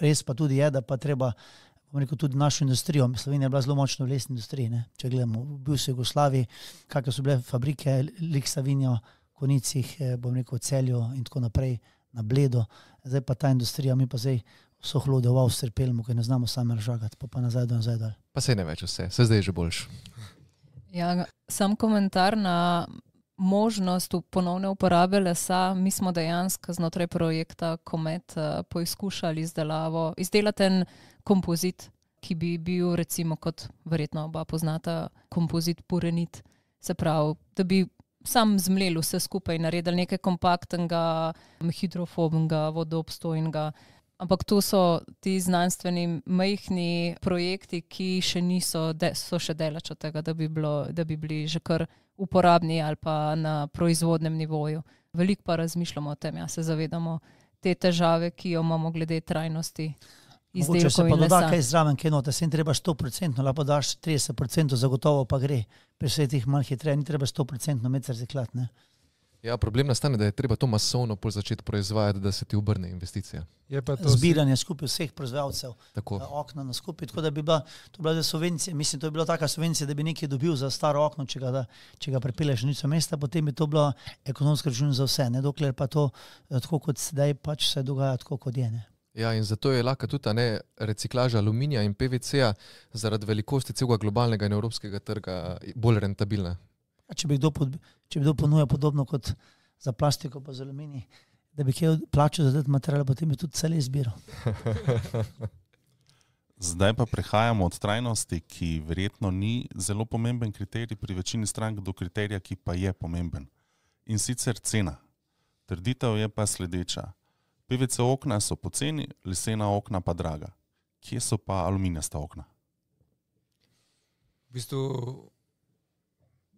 Res pa tudi je, da pa treba. Rekel, tudi našo industrijo. Slovenija je bila zelo močna v lesni industriji. Ne? Če gledamo, bil so Jugoslaviji, kakšne so bile fabrike, Lik Savinjo, Konicih, eh, bom rekel, Celju in tako naprej, na Bledo. Zdaj pa ta industrija, mi pa zdaj so hlode v Avstriji, pelmo, ker ne znamo sami ražagati, pa, pa nazaj do nazaj. Dal. Pa se ne več vse, se zdaj je že boljš. Ja, sam komentar na možnost ponovne uporabe lesa. Mi smo dejansko znotraj projekta Komet uh, poizkušali izdelavo, izdelati en kompozit, ki bi bil, recimo, kot verjetno oba poznata, kompozit Purenit. Se pravi, da bi sam zmlel vse skupaj in naredil nekaj kompaktnega, hidrofobnega, vodoobstojnega. Ampak to so ti znanstveni majhni projekti, ki še niso, de, so še delač od tega, da bi, bilo, da bi bili že kar uporabni ali pa na proizvodnem nivoju. Veliko pa razmišljamo o tem, ja se zavedamo te težave, ki jo imamo glede trajnosti. Če se pa doda kaj zraven, kaj note, se jim treba 100%, lahko daš 30%, zagotovo pa gre. Pri vseh teh malih hitreje ni treba 100% med reciklat. Ja, problem nastane, da je treba to masovno začeti proizvajati, da se ti obrne investicija. Zbiranje skupaj vseh proizvajalcev, tako. okna na skupaj. Tako da bi bila to bila subvencija, mislim, to bi bila taka subvencija, da bi nekaj dobil za staro okno, če ga, da, če ga pripeleš nič mesta, potem bi to bilo ekonomsko račun za vse, ne? dokler pa to, eh, tako kot sedaj, pač se dogaja tako, kot je. Ne? Ja, in zato je lahko tudi ne, reciklaža aluminija in PVC-ja zaradi velikosti celega globalnega in evropskega trga bolj rentabilna. Če bi kdo, pod, če bi kdo ponujal podobno kot za plastiko, pa za aluminij, da bi kaj plačal za te materiale, potem bi tudi cel izbiral. Zdaj pa prehajamo od trajnosti, ki verjetno ni zelo pomemben kriterij pri večini strank, do kriterija, ki pa je pomemben. In sicer cena. Trditev je pa sledeča. PVC okna so poceni, lesena okna pa draga. Kje so pa aluminijasta okna? V bistvu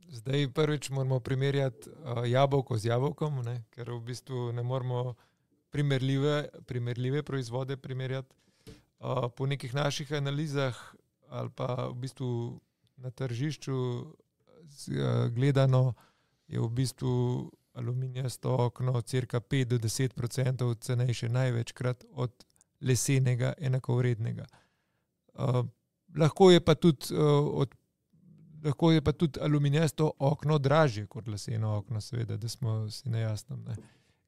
Zdaj, prvič moramo primerjati uh, jabolko z jabolkom, ne? ker v bistvu ne moramo primerljive, primerljive proizvode primerjati. Uh, po nekih naših analizah ali pa v bistvu na tržišču z, uh, gledano je v bistvu aluminijasto okno cirka 5 do 10 odstotkov cenejše največkrat od lesenega enakovrednega. Uh, lahko, je tudi, uh, od, lahko je pa tudi aluminijasto okno dražje kot leseno okno, seveda, da smo si na jasnem. Ne.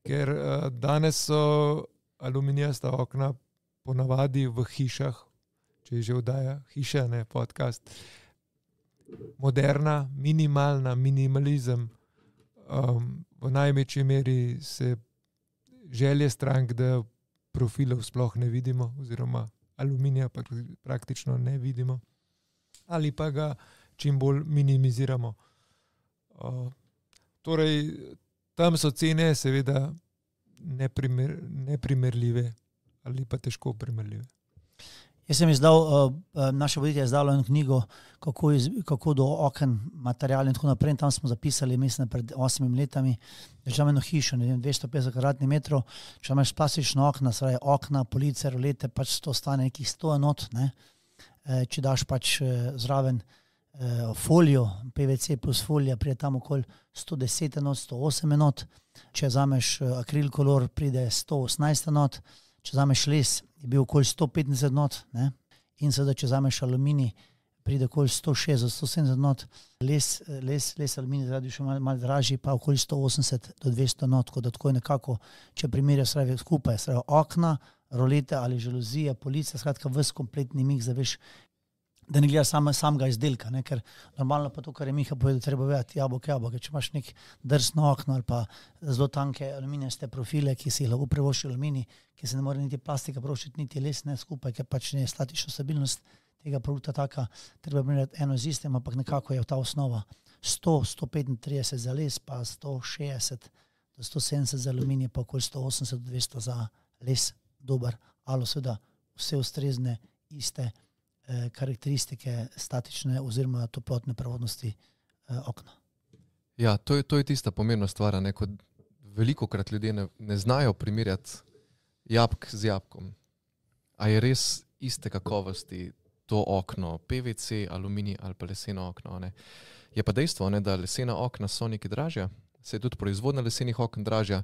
Ker uh, danes so aluminijasta okna ponavadi v hišah, če že vdaja hiša, ne podcast. Moderna, minimalna, minimalizem, um, v največji meri se želje strank, da profilov sploh ne vidimo, oziroma aluminija pa praktično ne vidimo, ali pa ga čim bolj minimiziramo. Uh, torej, tam so cene, seveda, neprimer, neprimerljive ali pa težko primerljive. Jaz sem izdal, uh, naše voditelj je izdalo eno knjigo, kako, iz, kako do oken, material in tako naprej. In tam smo zapisali, mislim, pred osmimi leti, da imamo hišo, ne vem, 250 kvadratnih metrov. Če imaš plastično okna, sraj okna, police, rolete, pač to stane nekih 100 enot. Ne? E, če daš pač zraven e, folijo, PVC plus folija, pride tam okoli 110 enot, 108 enot. Če zameš akril kolor, pride 118 enot če zameš les, je bil okoli 150 not, ne? in seveda, če zameš aluminij, pride okoli 160-170 not, les, les, les aluminij, zaradi še malo mal dražji, pa okoli 180 do 200 not, tako da tako je nekako, če primerjaš srave skupaj, srave okna, rolete ali žaluzije, police, skratka, vse kompletni mik, zaveš, da ne gledaš sam, samega izdelka. Ne? Ker normalno pa to, kar je Miha povedal, treba vedeti jabolko, jabolko. Če imaš nek drsno okno ali pa zelo tanke aluminijaste profile, ki si jih lahko prevoši aluminij, ki se ne more niti plastika prošiti, niti les ne skupaj, ker pač ne je statična stabilnost tega produkta taka, treba imeti eno z istim, ampak nekako je ta osnova 100, 135 za les, pa 160 do 170 za aluminij, pa okoli 180 do 200 za les, dober, ali seveda vse ustrezne, iste. Eh, karakteristike statične oziroma toplotne prevodnosti eh, okna. Ja, to je, to je tista pomembna stvar. Veliko krat ljudje ne, ne znajo primerjati jabolk z jabolkom. A je res iste kakovosti to okno, PVC, aluminij ali pa leseno okno? Ne? Je pa dejstvo, ne, da lesena okna so nekaj dražja, se je tudi proizvodnja lesenih okn dražja.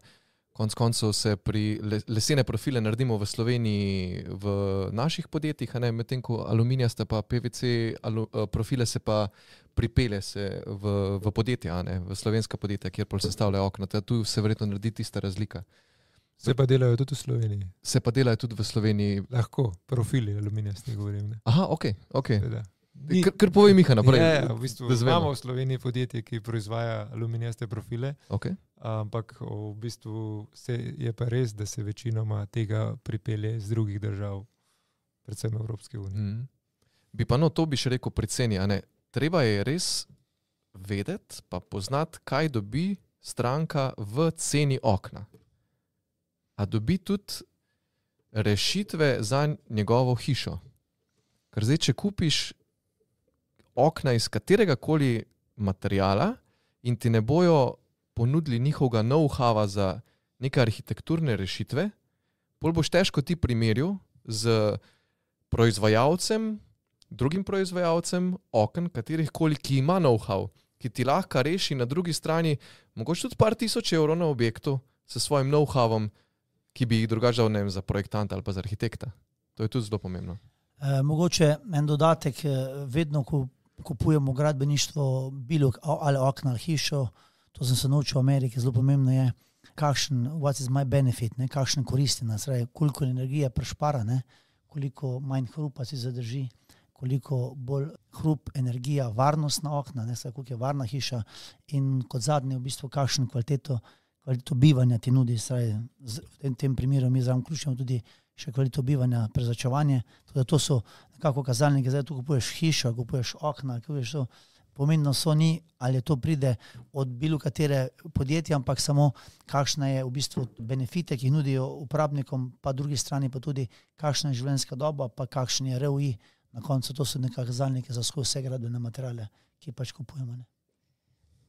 Konec koncev se pri lesene profile naredimo v Sloveniji, v naših podjetjih, medtem ko aluminijaste pa PVC alu, eh, profile se pa pripelje se v, v podjetja, ne, v slovenska podjetja, kjer pol sestavljajo okna. Tu se verjetno naredi tista razlika. Se pa delajo tudi v Sloveniji. Se pa delajo tudi v Sloveniji. Lahko, profili aluminijaste govorim. Ne. Aha, ok. okay. Ker povej, Miha, naprej. Ja, ja, v bistvu imamo v Sloveniji podjetje, ki proizvaja aluminijaste profile. Okay. Ampak v bistvu se, je pa res, da se večinoma tega pripelje iz drugih držav, predvsem Evropske unije. Mm. Bi pa no to bi še rekel predceni. Treba je res vedeti, pa poznati, kaj dobi stranka v ceni okna. A dobi tudi rešitve za njegovo hišo. Ker zdaj, če kupiš okna iz katerega koli materijala in ti ne bojo ponudili njihovega know-howa za neke arhitekturne rešitve, bolj boš težko ti primerjal z proizvajalcem, drugim proizvajalcem okn, katerih koli, ki ima know-how, ki ti lahko reši na drugi strani, mogoče tudi par tisoč evrov na objektu s svojim know-howom, ki bi jih drugače dal za projektanta ali pa za arhitekta. To je tudi zelo pomembno. E, mogoče en dodatek, eh, vedno, ko kupujemo gradbeništvo, bilo ali okna ali hišo. To sem se naučil v Ameriki, zelo pomembno je, kakšen, what is my benefit, ne, kakšen koristi nas, torej, koliko energije prešpara, ne, koliko manj hrupa si zadrži, koliko bolj hrup, energija, varnost na okna, ne, koliko je varna hiša in kot zadnje, v bistvu, kakšen kvaliteto, kvaliteto bivanja ti nudi, saj, v tem, tem primeru mi zraven vključujemo tudi še kvaliteto bivanja, prezračevanje. To so nekako kazalniki, da tu kupuješ hišo, kupuješ okna, kupuješ to. Pomembno so ni, ali to pride od bilo katere podjetja, ampak samo kakšna je v bistvu benefite, ki jih nudijo uporabnikom, pa drugi strani pa tudi kakšna je življenjska doba, pa kakšen je ROI. Na koncu to so nekakšne kazalnike za vse gradbene materiale, ki pač kupujemo. Ne.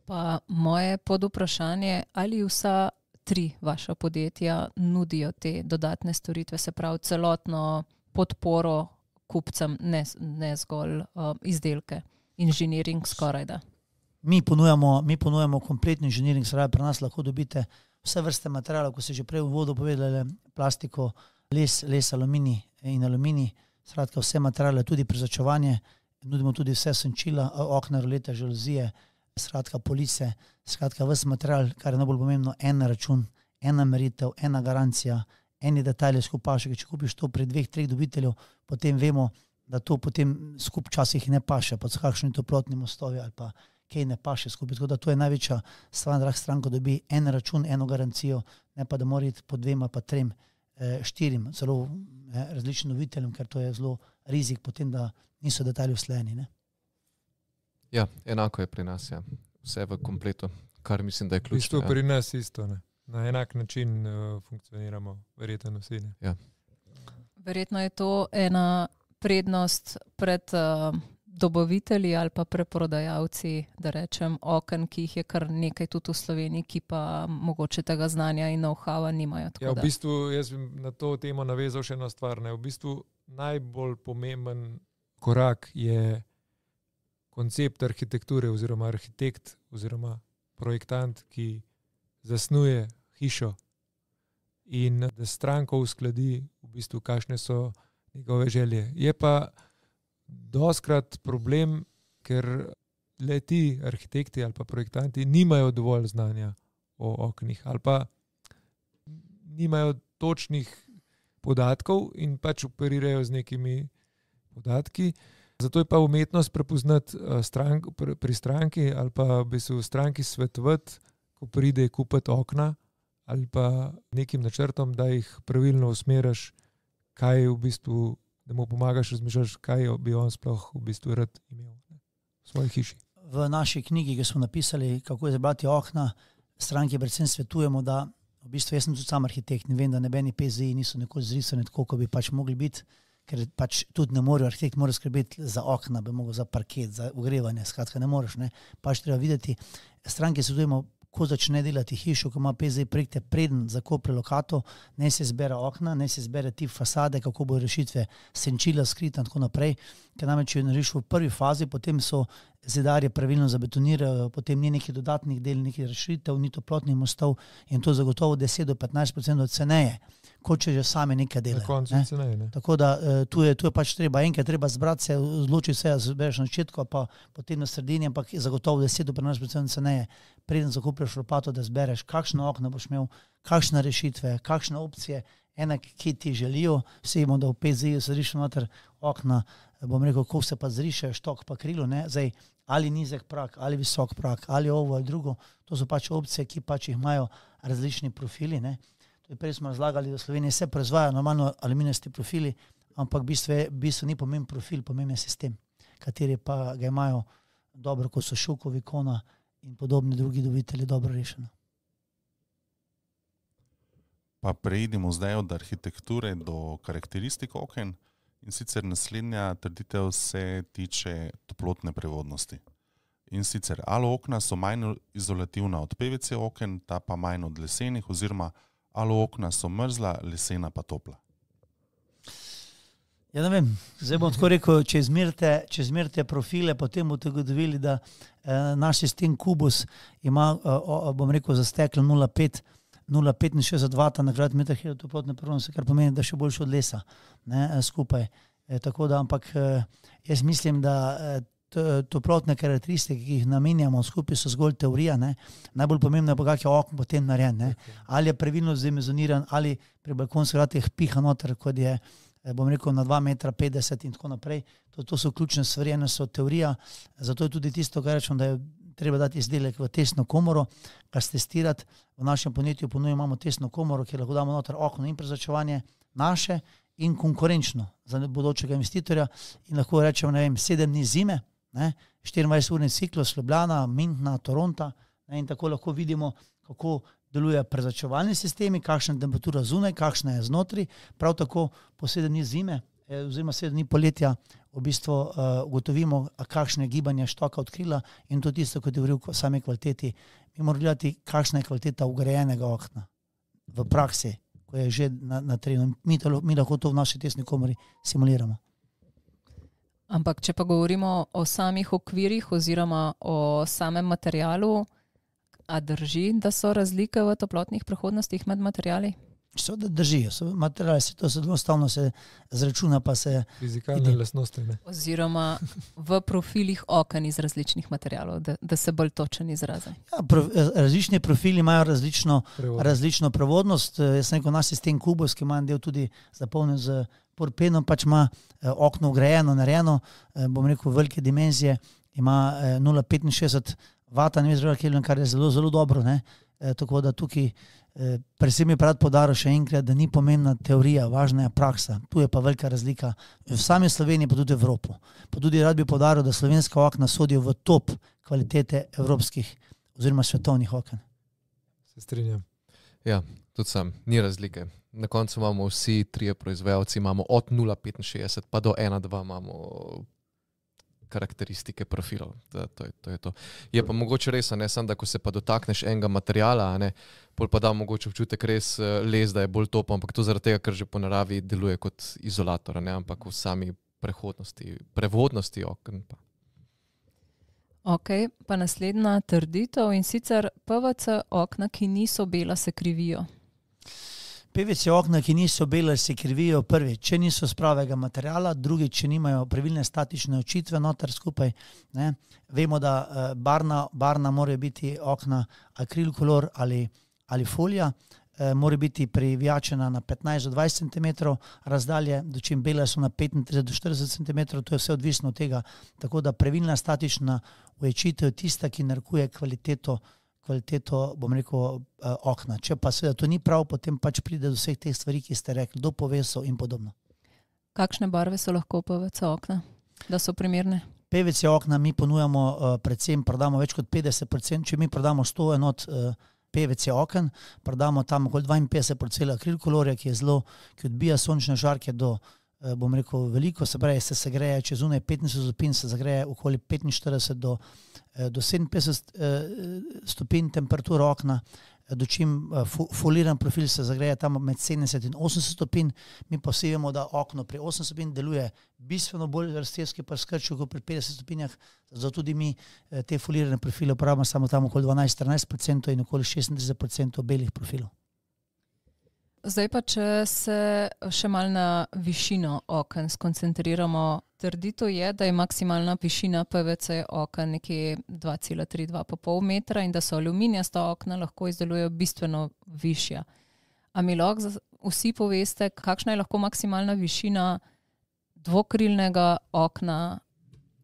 Pa moje podvprašanje, ali vsa tri vaša podjetja nudijo te dodatne storitve, se pravi celotno podporo kupcem, ne, ne zgolj uh, izdelke, inženiring skoraj da. Mi ponujamo, mi ponujamo kompletni inženiring, sraj pri nas lahko dobite vse vrste materijalov, kot ste že prej v vodu povedali, plastiko, les, les aluminij in aluminij, skratka vse materiale, tudi prezračevanje, nudimo tudi vse senčila, okna, rolete, žaluzije, skratka police, skratka vse material, kar je najbolj pomembno, en račun, ena meritev, ena garancija, eni detajli skupaj, če kupiš to pri dveh, treh dobiteljev, potem vemo, da to potem skupaj časih ne paše, pa so kakšni toplotni mostovi ali pa kaj ne paše skupaj. Tako da to je največja stvar, da lahko stranka dobi en račun, eno garancijo, ne pa da mora iti po dvema, pa trem, eh, štirim, zelo eh, različnim dobiteljem, ker to je zelo rizik, potem da niso detajli usleni. Ja, enako je pri nas, ja. vse v kompletu, kar mislim, da je ključno. Isto ja. pri nas isto. Ne? Na enak način uh, funkcioniramo, verjetno vsi. Ja. Verjetno je to ena prednost pred uh, dobavitelji ali pa preprodajalci, da rečem, okn, ki jih je kar nekaj tudi v Sloveniji, ki pa mogoče tega znanja in know-howa nimajo. Ja, v bistvu jaz bi na to temo navezal še eno stvar. Ne? V bistvu najbolj pomemben korak je koncept arhitekture oziroma arhitekt oziroma projektant, ki zasnuje hišo in da stranko uskladi v bistvu, kakšne so njegove želje. Je pa doskrat problem, ker le ti arhitekti ali pa projektanti nimajo dovolj znanja o oknih ali pa nimajo točnih podatkov in pač operirajo z nekimi podatki. Zato je pa umetnost prepoznati eh, strank, pri stranki ali pa bi se v stranki svetovati, ko pride kupiti okna ali pa nekim načrtom, da jih pravilno usmeriš, kaj v bistvu da mu pomagaš razmišljati, kaj bi on sploh v bistvu rad imel v svoji hiši. V naši knjigi, ki smo napisali, kako je zabrati okna, stranki predvsem svetujemo, da v bistvu jaz sem tudi sam arhitekt in vem, da nebeni PZI niso nekoč zrisani tako, kot bi pač mogli biti. Ker pač tudi ne morejo, arhitekt mora skrbeti za okna, bi lahko za parket, za ogrevanje. Skratka, ne moreš. Ne. Pač treba videti, stranke svetujemo ko začne delati hišo, ko ima PZ projekte, preden zakoplje lokato, ne se zbere okna, ne se zbere ti fasade, kako bo rešitve senčila skrita in tako naprej. Ker namreč, če narediš v prvi fazi, potem so zidarje pravilno zabetonirajo, potem ni nekih dodatnih del, nekih rešitev, ni toplotnih mostov in to zagotovo 10 do 15 odstotkov ceneje kot če že sami nekaj delajo. Ne? Ne, Tako da uh, tu, je, tu je pač treba enkrat, treba zbrati se, odločiti se, zbereš na začetku, pa potem na sredini, ampak zagotovo 10 do 15 procent ceneje, preden zakupiš lopato, da zbereš, kakšno okno boš imel, kakšne rešitve, kakšne opcije, enak, ki ti želijo, vsi imamo, da v PZI se zrišeš noter okna, bom rekel, ko se pa zrišeš, tok pa krilo, ne, zdaj ali nizek prak, ali visok prak, ali ovo ali drugo, to so pač opcije, ki pač jih imajo različni profili, ne. Prej smo razlagali, da v Sloveniji se proizvaja normalno aluminijasti profili, ampak v bistvu, v bistvu ni pomemben profil, pomemben sistem, kateri pa ga imajo dobro, kot so šukovi, kona in podobni drugi dobitelji, dobro rešeno. Pa preidimo zdaj od arhitekture do karakteristik okn. In sicer naslednja trditev se tiče toplotne prevodnosti. In sicer alo okna so manj izolativna od PVC okn, ta pa manj od lesenih oziroma ali okna so mrzla, lesena pa topla. Ja, ne vem, zdaj bom tako rekel, če izmerite, če izmerite profile, potem boste ugotovili, da eh, naš sistem Kubus ima, eh, bom rekel, za steklo 0,5. 0,65 vata na kvadratni meter hidrotoplotne prevodnosti, kar pomeni, da še boljši od lesa ne, eh, skupaj. E, tako da, ampak e, jaz mislim, da toplotne karakteristike, ki jih namenjamo skupaj, so zgolj teorija. Ne? Najbolj pomembno je, kako je okno potem narejen. Ali je pravilno zdimenzoniran, ali pri balkonskih vratih piha noter, kot je. Eh, bom rekel na 2,50 m, in tako naprej. To, to so ključne stvari, ena so teorija. Zato je tudi tisto, kar rečemo, da je treba dati izdelek v tesno komoro, kar testirati. V našem podjetju ponujemo tesno komoro, kjer lahko damo noter okno in prezračevanje naše in konkurenčno za bodočega investitorja. In lahko rečemo, ne vem, sedem dni zime, 24-urni ciklus, Ljubljana, Mintna, Toronto. Ne, in tako lahko vidimo, kako delujejo prezračevalni sistemi, kakšna je temperatura zunaj, kakšna je znotraj. Prav tako po sedem dni zime, eh, oziroma sedem dni poletja, v bistvu uh, ugotovimo, kakšne gibanje štoka odkrila in to tisto, kot je govoril o sami kvaliteti. Mi moramo gledati, kakšna je kvaliteta ugrajenega okna v praksi, ko je že na, na terenu. Mi, mi lahko to v naši tesni komori simuliramo. Ampak, če pa govorimo o samih okvirih oziroma o samem materialu, a drži, da so razlike v toplotnih prehodnostih med materijali? Seveda držijo, so materiali, se to se enostavno se zračuna, pa se Fizikalne Ide. lastnosti. Ne? Oziroma v profilih oken iz različnih materialov, da, da se bolj točen izrazim. ja, pro, različni profili imajo različno, Prevod. različno prevodnost. Eh, Jaz sem rekel, naš sistem Kubus, ki ima en del tudi zapolnjen z porpenom, pač ima eh, okno ugrajeno, narejeno, eh, bom rekel, velike dimenzije, ima eh, 0,65 vata, ne vem, Kelvin, kar je zelo, zelo dobro. Ne? Eh, tako da tukaj, eh, predvsem je prav podaril še enkrat, da ni pomembna teorija, važna je praksa. Tu je pa velika razlika v sami Sloveniji, pa tudi v Evropi. Pa tudi rad bi podaril, da slovenska okna sodijo v top kvalitete evropskih oziroma svetovnih oken. Se strinjam. Tudi sam, ni razlike. Na koncu imamo vsi trije proizvajalci, imamo od 0,65 pa do 1,2 imamo karakteristike profilov. Da, to, je, to je to. Je pa mogoče res, ne samo, da ko se pa dotakneš enega materijala, ne, pol pa da mogoče občutek res eh, les, da je bolj top, ampak to zaradi tega, ker že po naravi deluje kot izolator, ne, ampak v sami prehodnosti, prevodnosti okn. Pa. Ok, pa naslednja trditev in sicer PVC okna, ki niso bela, se krivijo. PVC okna, ki niso bele, se krivijo prvi, če niso z pravega materiala, drugi, če nimajo pravilne statične očitve noter skupaj. Ne. Vemo, da eh, barna, barna morajo biti okna akril kolor ali, ali folija, eh, mora biti privijačena na 15 do 20 cm razdalje, dočim bele so na 35 do 40 cm, to je vse odvisno od tega. Tako da pravilna statična uječitev je tista, ki narekuje kvaliteto kvaliteto, bom rekel, eh, okna. Če pa seveda to ni prav, potem pač pride do vseh teh stvari, ki ste rekli, do povesov in podobno. Kakšne barve so lahko PVC okna, da so primerne? PVC okna mi ponujamo, uh, predvsem prodamo več kot 50%, če mi prodamo 100 enot uh, PVC oken, prodamo tam okoli 52% akril kolorja, ki je zelo, ki odbija sončne žarke do, uh, bom rekel, veliko, se pravi, se segreje, če zunaj 15 stopinj, se zagreje okoli 45 do, uh, do 57 uh, stopinj temperatura okna, eh, dočim fo, foliran profil se zagreje tam med 70 in 80 stopinj, mi pa vsi vemo, da okno pri 80 stopinj deluje bistveno bolj raztevski preskrčil kot pri 50 stopinjah, zato tudi mi eh, te folirane profile uporabljamo samo tam okoli 12-13% in okoli 36% belih profilov. Zdaj pa, če se še mal na višino oken skoncentriramo. Trditev je, da je maksimalna višina PVC oken nekje 2,3-2,5 metra in da so aluminijasta okna lahko izdelujejo bistveno višja. A mi lahko vsi poveste, kakšna je lahko maksimalna višina dvokrilnega okna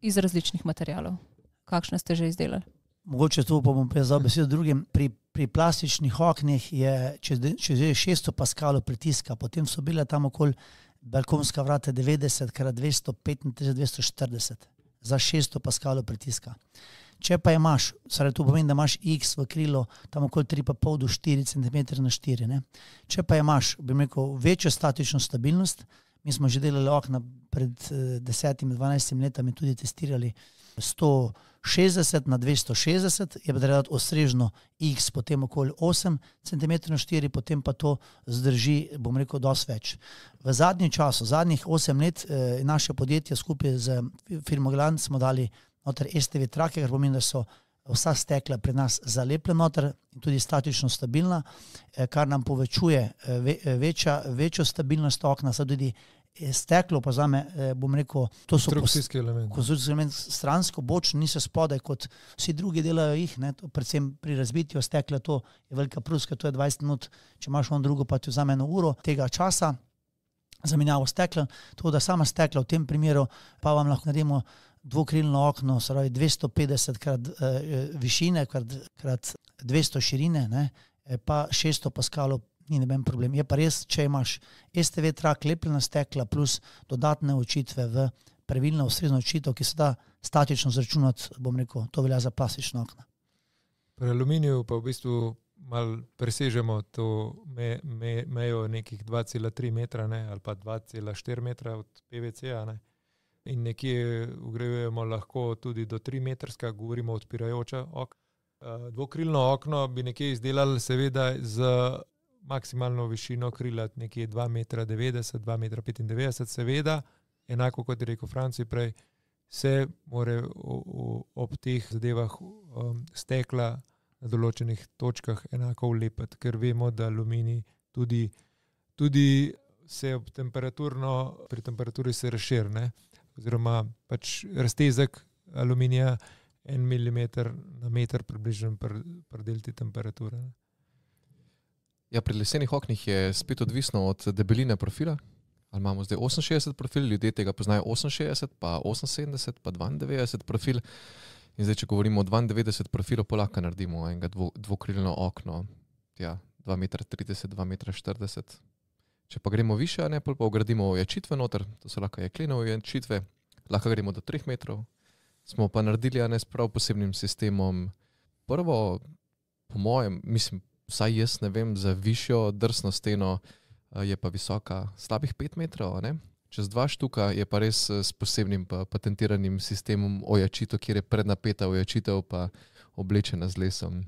iz različnih materialov? Kakšne ste že izdelali? Mogoče tu pa bom prezal besedo drugim. Pri, pri plastičnih oknih je, če, zdaj- če že je 600 paskalov pritiska, potem so bile tam okoli balkonska vrata 90 krat 235, 240 za 600 paskalov pritiska. Če pa imaš, torej to pomeni, da imaš X v krilo, tam okoli 3,5 do 4 cm na 4. Ne? Če pa imaš, bi rekel, večjo statično stabilnost, mi smo že delali okna pred eh, 10-12 letami, tudi testirali 160 na 260, je pa treba dati osrežno X, potem okoli 8 cm na 4, potem pa to zdrži, bom rekel, dosti več. V zadnjem času, zadnjih 8 let, eh, naše podjetje skupaj z firmo Gland smo dali noter STV trake, kar pomeni, da so vsa stekla pri nas zalepljena noter in tudi statično stabilna, eh, kar nam povečuje eh, ve, večja, večjo stabilnost okna, saj tudi steklo pa zame, eh, bom rekel, to so Konstrukcijski element. konstrukcijski element stransko, bočno, niso spodaj, kot vsi drugi delajo jih, ne, to, predvsem pri razbitju stekla, to je velika pruska, to je 20 minut, če imaš on drugo, pa ti vzame eno uro tega časa. Zamenjavo stekla, to da sama stekla v tem primeru, pa vam lahko naredimo dvokrilno okno, se pravi 250 krat eh, višine, krat, krat 200 širine, ne, eh, pa 600 paskalov, ni noben problem. Je pa res, če imaš STV trak, lepljena stekla plus dodatne očitve v pravilno ustrezno očitev, ki se da statično zračunati, bom rekel, to velja za plastično okno. Pri aluminiju pa v bistvu mal presežemo to me, me, mejo nekih 2,3 metra ne, ali pa 2,4 metra od PVC-ja. ne. In nekje ugrajujemo lahko tudi do 3 metrska, govorimo odpirajoča okna. Eh, Dvokrilno okno bi nekje izdelali, seveda, z maksimalno višino krila, nekje 2,90 metra, 2,95 metra, seveda, enako kot je rekel Franci prej, se more ob teh zadevah um, stekla na določenih točkah enako ulepiti, ker vemo, da aluminij tudi tudi se ob temperaturno, pri temperaturi se razširi, oziroma pač raztezek aluminija en milimeter na meter približno pri delti temperature. Ne. Ja, pri lesenih oknih je spet odvisno od debeline profila. Ali imamo zdaj 68 profil, ljudje tega poznajo 68, pa 78, pa 92 profil. In zdaj, če govorimo o 92 profilu, pa lahko naredimo enega dvo, dvokrilno okno, ja, 2,30 m, 2,40 m. Če pa gremo više, ne pa ugradimo ojačitve noter, to so lahko jeklene ojačitve, lahko gremo do 3 metrov. Smo pa naredili ne s prav posebnim sistemom. Prvo, po mojem, mislim, vsaj jaz ne vem, za višjo drsno steno je pa visoka slabih 5 metrov. Ne? Čez dva štuka je pa res s posebnim pa patentiranim sistemom ojačitev, kjer je prednapeta ojačitev pa oblečena z lesom.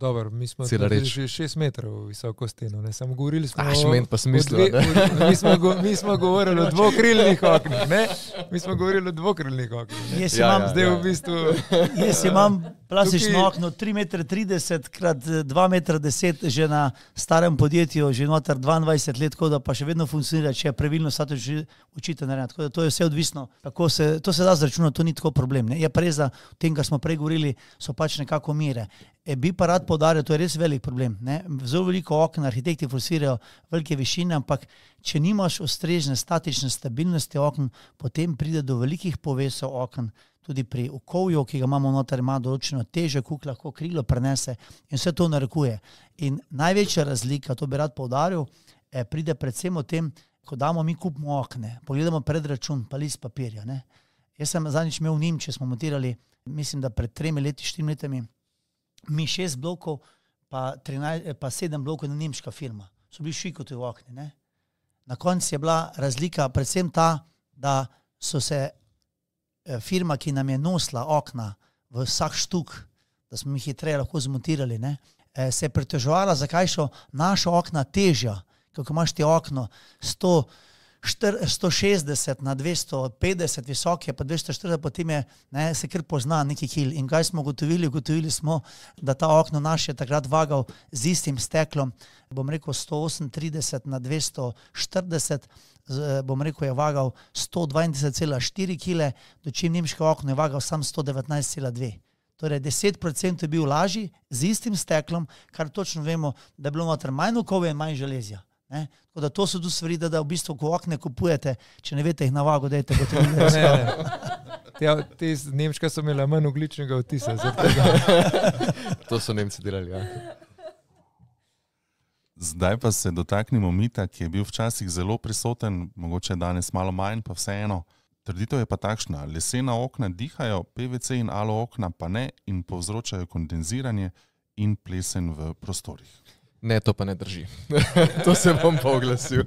Dobro, mi smo že 6 metrov visoko steno, ne samo govorili smo. Aš men pa smisel. Mi, smo go, mi smo govorili o dvokrilnih oknih, ne? Mi smo govorili o dvokrilnih oknih. Jaz imam ja, zdaj ja. v bistvu. Jaz imam plastično Tukaj... okno 3,30 m krat 2,10 m že na starem podjetju, že noter 22 let, tako da pa še vedno funkcionira, če je pravilno status učite narediti. Tako da to je vse odvisno. Se, to se da zračunati, to ni tako problem. Ne? Je pa res, da v tem, kar smo prej govorili, so pač nekako mere. E, bi pa rad podaril, to je res velik problem. Ne? Zelo veliko okna, arhitekti forsirajo velike višine, ampak če nimaš ustrezne statične stabilnosti okn, potem pride do velikih povesov okn. Tudi pri okolju, ki ga imamo noter, ima določeno teže, kuk lahko krilo prenese in vse to narekuje. In največja razlika, to bi rad povdaril, eh, pride predvsem v tem, ko damo mi kupmo okne, pogledamo predračun, pa list papirja. Ne? Jaz sem zadnjič imel v Nemčiji, smo montirali, mislim, da pred tremi leti, štirimi letami, mi šest blokov, pa, 13, pa sedem blokov, na nemška firma. So bili šikoti v okni. Ne? Na koncu je bila razlika predvsem ta, da so se eh, firma, ki nam je nosila okna v vsak štuk, da smo jih hitreje lahko zmontirali, ne? Eh, se je pritoževala, zakaj so naša okna težja, kako imaš ti okno 100. 160 na 250 visok je, pa 240, potem je, ne, se kar pozna neki kil. In kaj smo ugotovili? Ugotovili smo, da ta okno naš je takrat vagal z istim steklom, bom rekel 138 na 240, bom rekel je vagal 122,4 kg, dočim nemško okno je vagal sam 119,2. Torej, 10% je bil lažji z istim steklom, kar točno vemo, da je bilo noter manj okove in manj železja. Ne? Tako da to so tu stvari, da, da v bistvu, ko okne kupujete, če ne veste, jih navago, da je to nekaj. Te iz Nemčije so imeli manj ugličnega vtisa. to so Nemci delali. Ja. Zdaj pa se dotaknemo mita, ki je bil včasih zelo prisoten, mogoče danes malo manj, pa vseeno. Trditev je pa takšna: lesena okna dihajo, PVC in alo okna pa ne in povzročajo kondenziranje in plesen v prostorih. Ne, to pa ne drži. to se bom pa oglasil.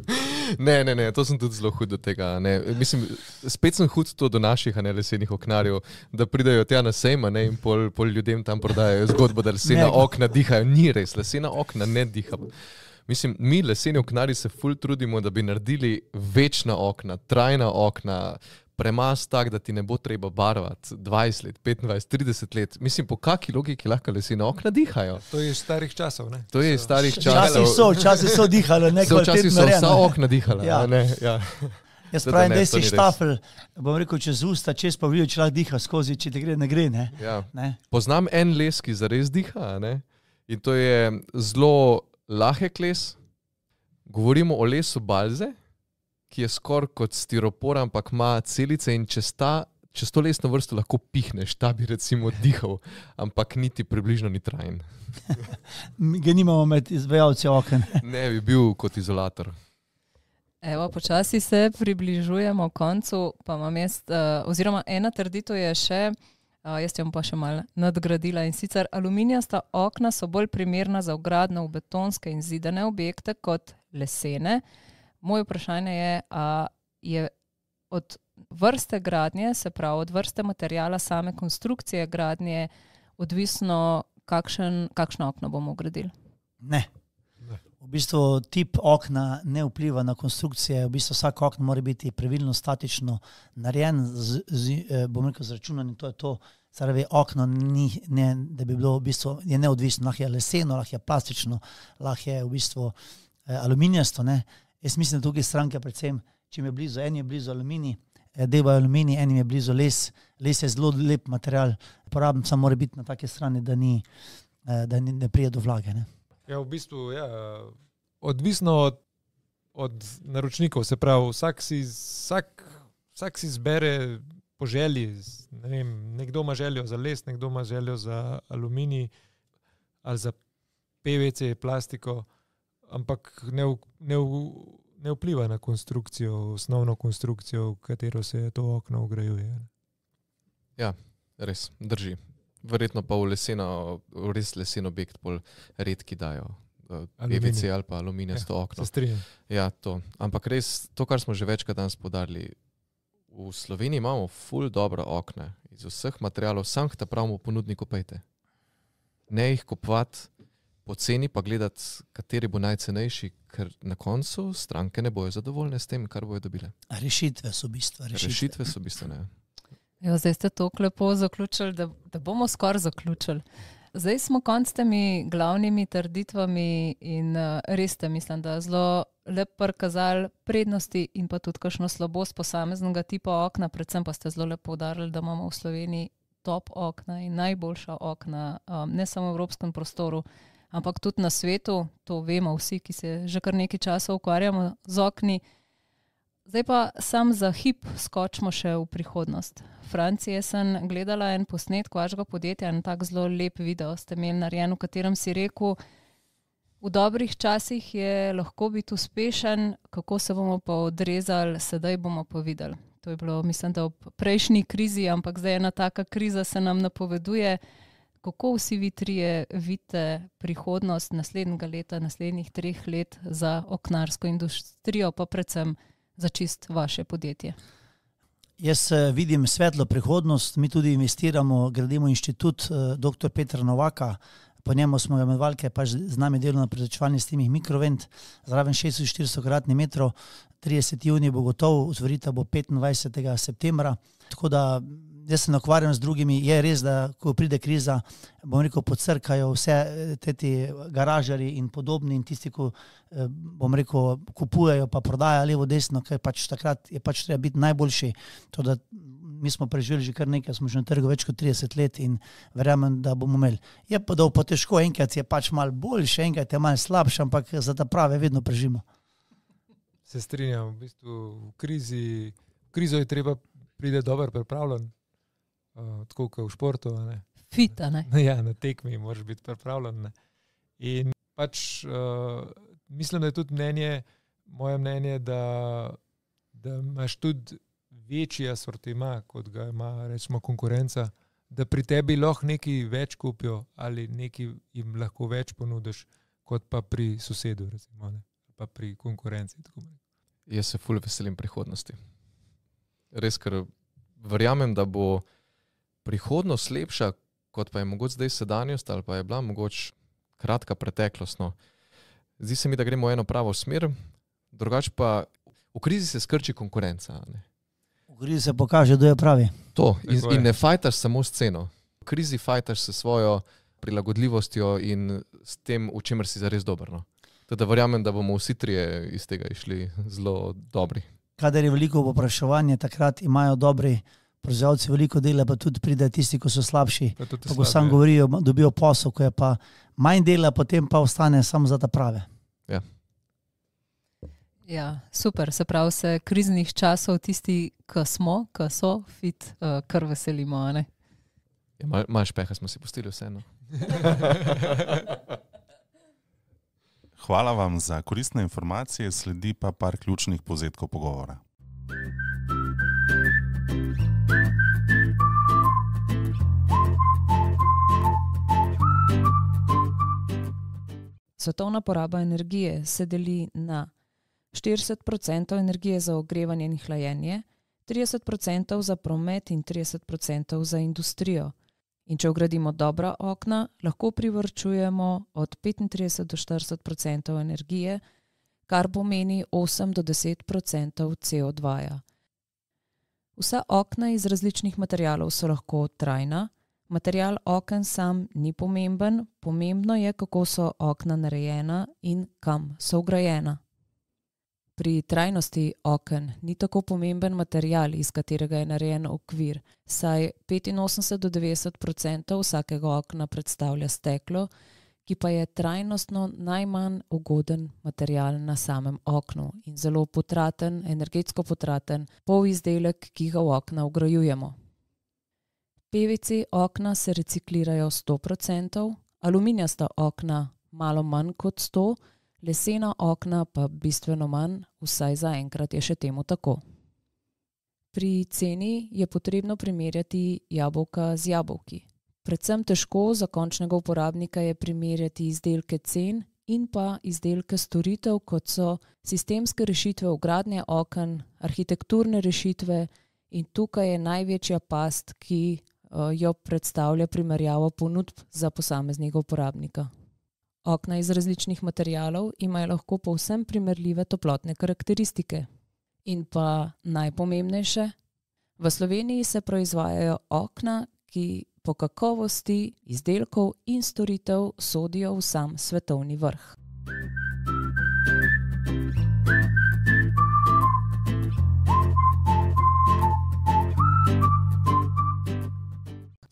Ne, ne, ne, to sem tudi zelo hud do tega. Mislim, spet sem hud to do naših, a ne lesenih oknarjev, da pridajo tja na sejma ne, in pol, pol ljudem tam prodajajo zgodbo, da lesena okna dihajo. Ni res, lesena okna ne dihajo. Mislim, mi, leseni oknari, se ful trudimo, da bi naredili večna okna, trajna okna, premaz tak, da ti ne bo treba barvati 20 let, 25, 30 let. Mislim, po kakšni logiki lahko lesene okna dihajo. To je iz starih časov. Ne? To je iz starih časov. Včasih so, včasih so dihale, ne so, včasih so vsa okna dihala. Ja. Ne, ja. Jaz pravim, da si štafel, bom rekel, čez usta, čez pa vidiš, če lahko diha skozi, če te gre, ne gre. Ne? Ja. Ne? Poznam en les, ki zares diha ne? in to je zelo lahek les. Govorimo o lesu Balze, ki je skoraj kot stiropor, ampak ima celice in čez, ta, čez to lesno vrsto lahko pihneš, ta bi recimo dihal, ampak niti približno ni trajen. Ga nimamo med izvajalci okna. ne bi bil kot izolator. Evo, počasi se približujemo koncu, pa imam jaz, uh, oziroma ena trditev je še, uh, jaz jo bom pa še malo nadgradila in sicer aluminijasta okna so bolj primerna za ugradno v betonske in zidane objekte kot lesene. Uh, Moje vprašanje je, ali je od vrste gradnje, se pravi od vrste materijala, same konstrukcije gradnje, odvisno, kakšen, kakšno okno bomo gradili? Ne. V bistvu tip okna ne vpliva na konstrukcije. V bistvu vsak okno mora biti pravilno statično narejen, z, z, eh, bom rekel, zračunan in to je to. Zaradi okna ni, ne, da bi bilo v bistvu neodvisno, lahko je leseno, lahko je plastično, lahko je v bistvu eh, aluminijasto. Jaz mislim, da tukaj stranke, predvsem, če mi je blizu, en je blizu aluminij, eh, devajo aluminij, en je blizu les. Les je zelo lep material, uporaben samo mora biti na take strani, da, ni, eh, da ni, ne prije do vlage. Ne. Ja, v bistvu, ja, odvisno od, od naročnikov, se pravi, vsak si, vsak, vsak si zbere po želji. Ne vem, nekdo ima željo za les, nekdo ima željo za aluminij ali za PVC, plastiko, ampak ne, v, ne, v, ne vpliva na konstrukcijo, osnovno konstrukcijo, v katero se to okno ugrajuje. Res, drži. Verjetno pa v leseno, v res lesen objekt bolj redki dajo. eh. PVC ali pa aluminijasto ja, okno. Ja, to. Ampak res, to, kar smo že večkrat danes podarili, v Sloveniji imamo ful dobro okna iz vseh materialov, sam ta pravimo ponudniku pejte. Ne jih kupovati poceni, pa gledati, kateri bo najcenejši, ker na koncu stranke ne bojo zadovoljne s tem, kar bojo dobile. Rešitve so bistva. Rešitve. Rešitve so bistvene. Jo, zdaj ste to lepo zaključili, da, da bomo skoraj zaključili. Zdaj smo konc temi glavnimi trditvami in uh, res ste, mislim, da zelo lep prikazali prednosti in pa tudi kakšno slabost posameznega tipa okna, predvsem pa ste zelo lepo udarili, da imamo v Sloveniji top okna in najboljša okna, um, ne samo v evropskem prostoru, ampak tudi na svetu. To vemo vsi, ki se že kar nekaj časa ukvarjamo z okni. Zdaj pa sam za hip skočimo še v prihodnost. Francije sem gledala en posnetek vašega podjetja, en tak zelo lep video ste imeli narejen, v katerem si rekel, v dobrih časih je lahko biti uspešen, kako se bomo pa odrezali, sedaj bomo pa videli. To je bilo, mislim, da ob prejšnji krizi, ampak zdaj ena taka kriza se nam napoveduje. Kako vsi vi trije vidite prihodnost naslednjega leta, naslednjih treh let za oknarsko industrijo, pa predvsem za čist vaše podjetje? Jaz eh, vidim svetlo prihodnost, mi tudi investiramo, gradimo inštitut eh, dr. Petra Novaka, po njemu smo ga imenovali, ker pač z nami delo na prezračevanju s temi mikrovent, zraven 6400 kvadratnih metrov, 30. juni bo gotov, otvoritev bo 25. septembra. Tako da jaz se ukvarjam z drugimi, je res, da ko pride kriza, bom rekel, pocrkajo vse eh, te ti garažari in podobni in tisti, ko eh, bom rekel, kupujejo pa prodajajo levo, desno, ker pač takrat je pač treba biti najboljši. To, da mi smo preživeli že kar nekaj, smo že na trgu več kot 30 let in verjamem, da bomo imeli. Je pa da bo težko, enkrat je pač mal boljši, enkrat je mal slabši, ampak za ta prave vedno preživimo. Se strinjam, v bistvu v krizi, v krizo je treba priti dobro pripravljen, uh, tako kot v športu. a ne. Fita, ne? Ja, na tekmi moraš biti pripravljen. Ne. In pač uh, mislim, da je tudi mnenje, moje mnenje, da, da imaš tudi večji asortima, kot ga ima recimo konkurenca, da pri tebi lahko nekaj več kupijo ali nekaj jim lahko več ponudiš, kot pa pri sosedu, recimo, ne, pa pri konkurenci. Jaz se fulj veselim prihodnosti. Res, ker verjamem, da bo prihodnost lepša, kot pa je mogoče zdaj sedanjost, ali pa je bila mogoče kratka preteklost. No. Zdi se mi, da gremo v eno pravo smer, drugače pa v krizi se skrči konkurenca. a Ne. V krizi se pokaže, kdo je pravi. To, in, in ne fajtaš samo s ceno. V krizi fajtaš s svojo prilagodljivostjo in s tem, v čemer si zares dober. No. Teda verjamem, da bomo vsi trije iz tega išli zelo dobri. Kadar je veliko povpraševanje, takrat imajo dobri proizvajalci veliko dela, pa tudi pride tisti, ki so slabši. Pa Pa ko sam govorijo, dobijo posel, ko je pa manj dela, potem pa ostane samo za ta prave. Ja, super, se pravi, se kriznih časov tisti, ki smo, ki so fit, uh, kar veselimo. a ne? Ja, mal, mal špeha smo si pustili vseeno. Hvala vam za koristne informacije, sledi pa par ključnih povzetkov pogovora. Svetovna poraba energije se deli na 40% energije za ogrevanje in hlajenje, 30% za promet in 30% za industrijo. In če ugradimo dobra okna, lahko privrčujemo od 35 do 40% energije, kar pomeni 8 do 10% CO2. -ja. Vsa okna iz različnih materialov so lahko trajna. Material oken sam ni pomemben, pomembno je, kako so okna narejena in kam so vgrajena. pri trajnosti oken ni tako pomemben material, iz katerega je narejen okvir, saj 85 do 90 odstotkov vsakega okna predstavlja steklo, ki pa je trajnostno najmanj ugoden material na samem oknu in zelo potraten, energetsko potraten polizdelek, ki ga v okna ugrajujemo. PVC okna se reciklirajo 100%, aluminijasta okna malo manj kot 100%, lesena okna pa bistveno manj, vsaj zaenkrat je še temu tako. Pri ceni je potrebno primerjati jabolka z jabolki. Predvsem težko za končnega uporabnika je primerjati izdelke cen in pa izdelke storitev, kot so sistemske rešitve vgradnje oken, arhitekturne rešitve, in tukaj je največja past, ki jo predstavlja primerjava ponudb za posameznega uporabnika. Okna iz različnih materialov imajo lahko povsem primerljive toplotne karakteristike. In pa najpomembnejše, v Sloveniji se proizvajajo okna, ki po kakovosti izdelkov in storitev sodijo v sam svetovni vrh.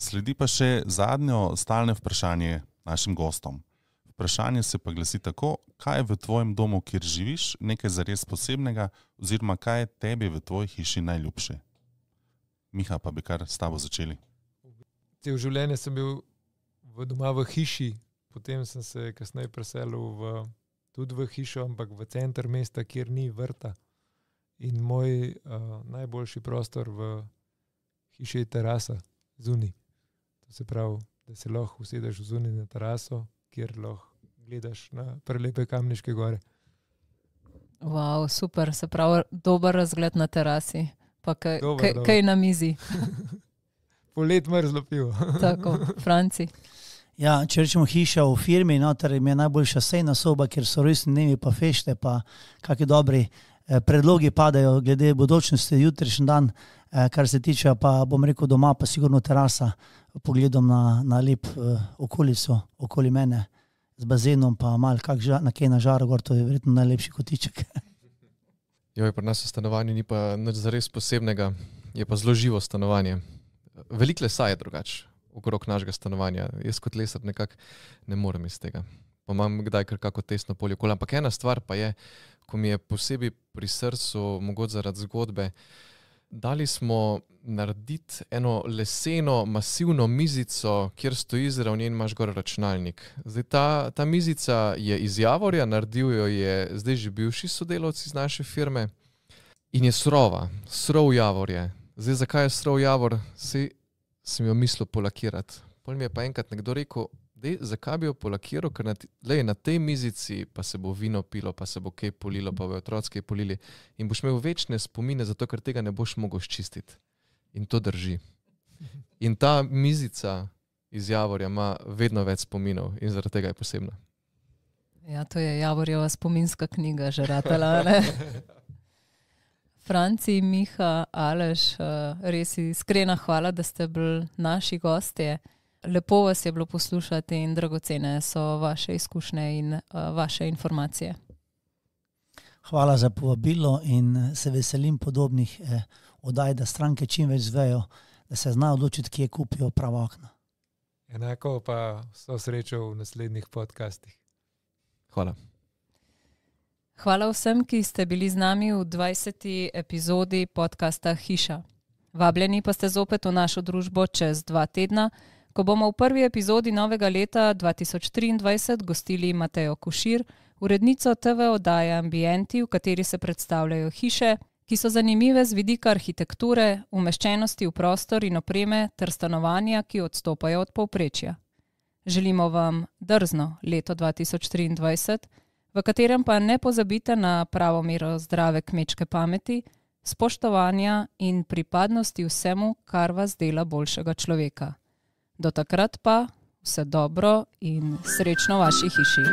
Sledi pa še zadnje stalno vprašanje našim gostom. Vprašanje se pa glasi tako: kaj je v tvojem domu, kjer živiš, nekaj zares posebnega, oziroma kaj je tebi v tvoji hiši najljubše? Miha, pa bi kar s tabo začeli. Cel življenje sem bil v doma v hiši, potem sem se kasneje preselil v, tudi v hišo, ampak v center mesta, kjer ni vrta. In moj uh, najboljši prostor v hiši je terasa, zunaj. To se pravi, da se lahko usedeš zunaj na teraso, kjer lahko gledaš na prelepe Kamniške gore. Wow, super, se pravi, dober razgled na terasi, pa kaj, Dober, kaj, dober. kaj na mizi. Polet mrzlo pivo. Tako, Franci. Ja, če rečemo hiša v firmi, noter mi je najboljša sejna soba, kjer so rojstni dnevi, pa fešte, pa kakšni dobri eh, predlogi padajo glede bodočnosti, jutrišnji dan, eh, kar se tiče pa, bom rekel, doma, pa sigurno terasa, pogledom na, na lep eh, okolico okoli mene, z bazenom, pa mal kak ža, na kaj na žaru, gor, to je verjetno najlepši kotiček. Joj, pri nas v stanovanju ni pa nič zares posebnega, je pa zelo živo stanovanje. Veliko lesa je drugače okrog našega stanovanja. Jaz kot lesar nekako ne morem iz tega. Pa imam kdaj kar kako tesno polje okoli. Ampak ena stvar pa je, ko mi je posebej pri srcu, mogoče zaradi zgodbe, dali smo narediti eno leseno, masivno mizico, kjer stoji zraven in imaš gor računalnik. Zdaj, ta, ta mizica je iz Javorja, naredil jo je zdaj že bivši sodelavci iz naše firme in je surova, surov Javor je. Zdaj, zakaj je surov Javor, si sem jo mislil polakirati. Pol mi je pa enkrat nekdo rekel, Dej, zakaj bi jo polakiral, ker na, lej, na tej mizici pa se bo vino pilo, pa se bo kaj polilo, pa bojo otroci kaj polili. In boš imel večne spomine, zato ker tega ne boš mogel ščistiti. In to drži. In ta mizica iz Javorja ima vedno več spominov in zaradi tega je posebna. Ja, to je Javorjeva spominska knjiga, že ratala. Franci, Miha, Aleš, eh, res iskrena hvala, da ste bili naši gostje. Lepo vas je bilo poslušati in dragocene so vaše izkušnje in uh, vaše informacije. Hvala za povabilo in eh, se veselim podobnih eh, oddaj, da stranke čim več zvejo, da se znajo odločiti, kje kupijo prava okna. Enako pa so srečo v naslednjih podcastih. Hvala. Hvala vsem, ki ste bili z nami v 20. epizodi podcasta Hiša. Vabljeni pa ste zopet v našo družbo čez dva tedna, ko bomo v prvi epizodi novega leta 2023 gostili Matejo Košir, urednico TV oddaje Ambienti, v kateri se predstavljajo hiše, ki so zanimive z vidika arhitekture, umeščenosti v prostor in opreme ter stanovanja, ki odstopajo od povprečja. Želimo vam drzno leto 2023, v katerem pa ne pozabite na pravo mero zdrave kmečke pameti, spoštovanja in pripadnosti vsemu, kar vas dela boljšega človeka. Do takrat pa vse dobro in srečno v vaši hiši.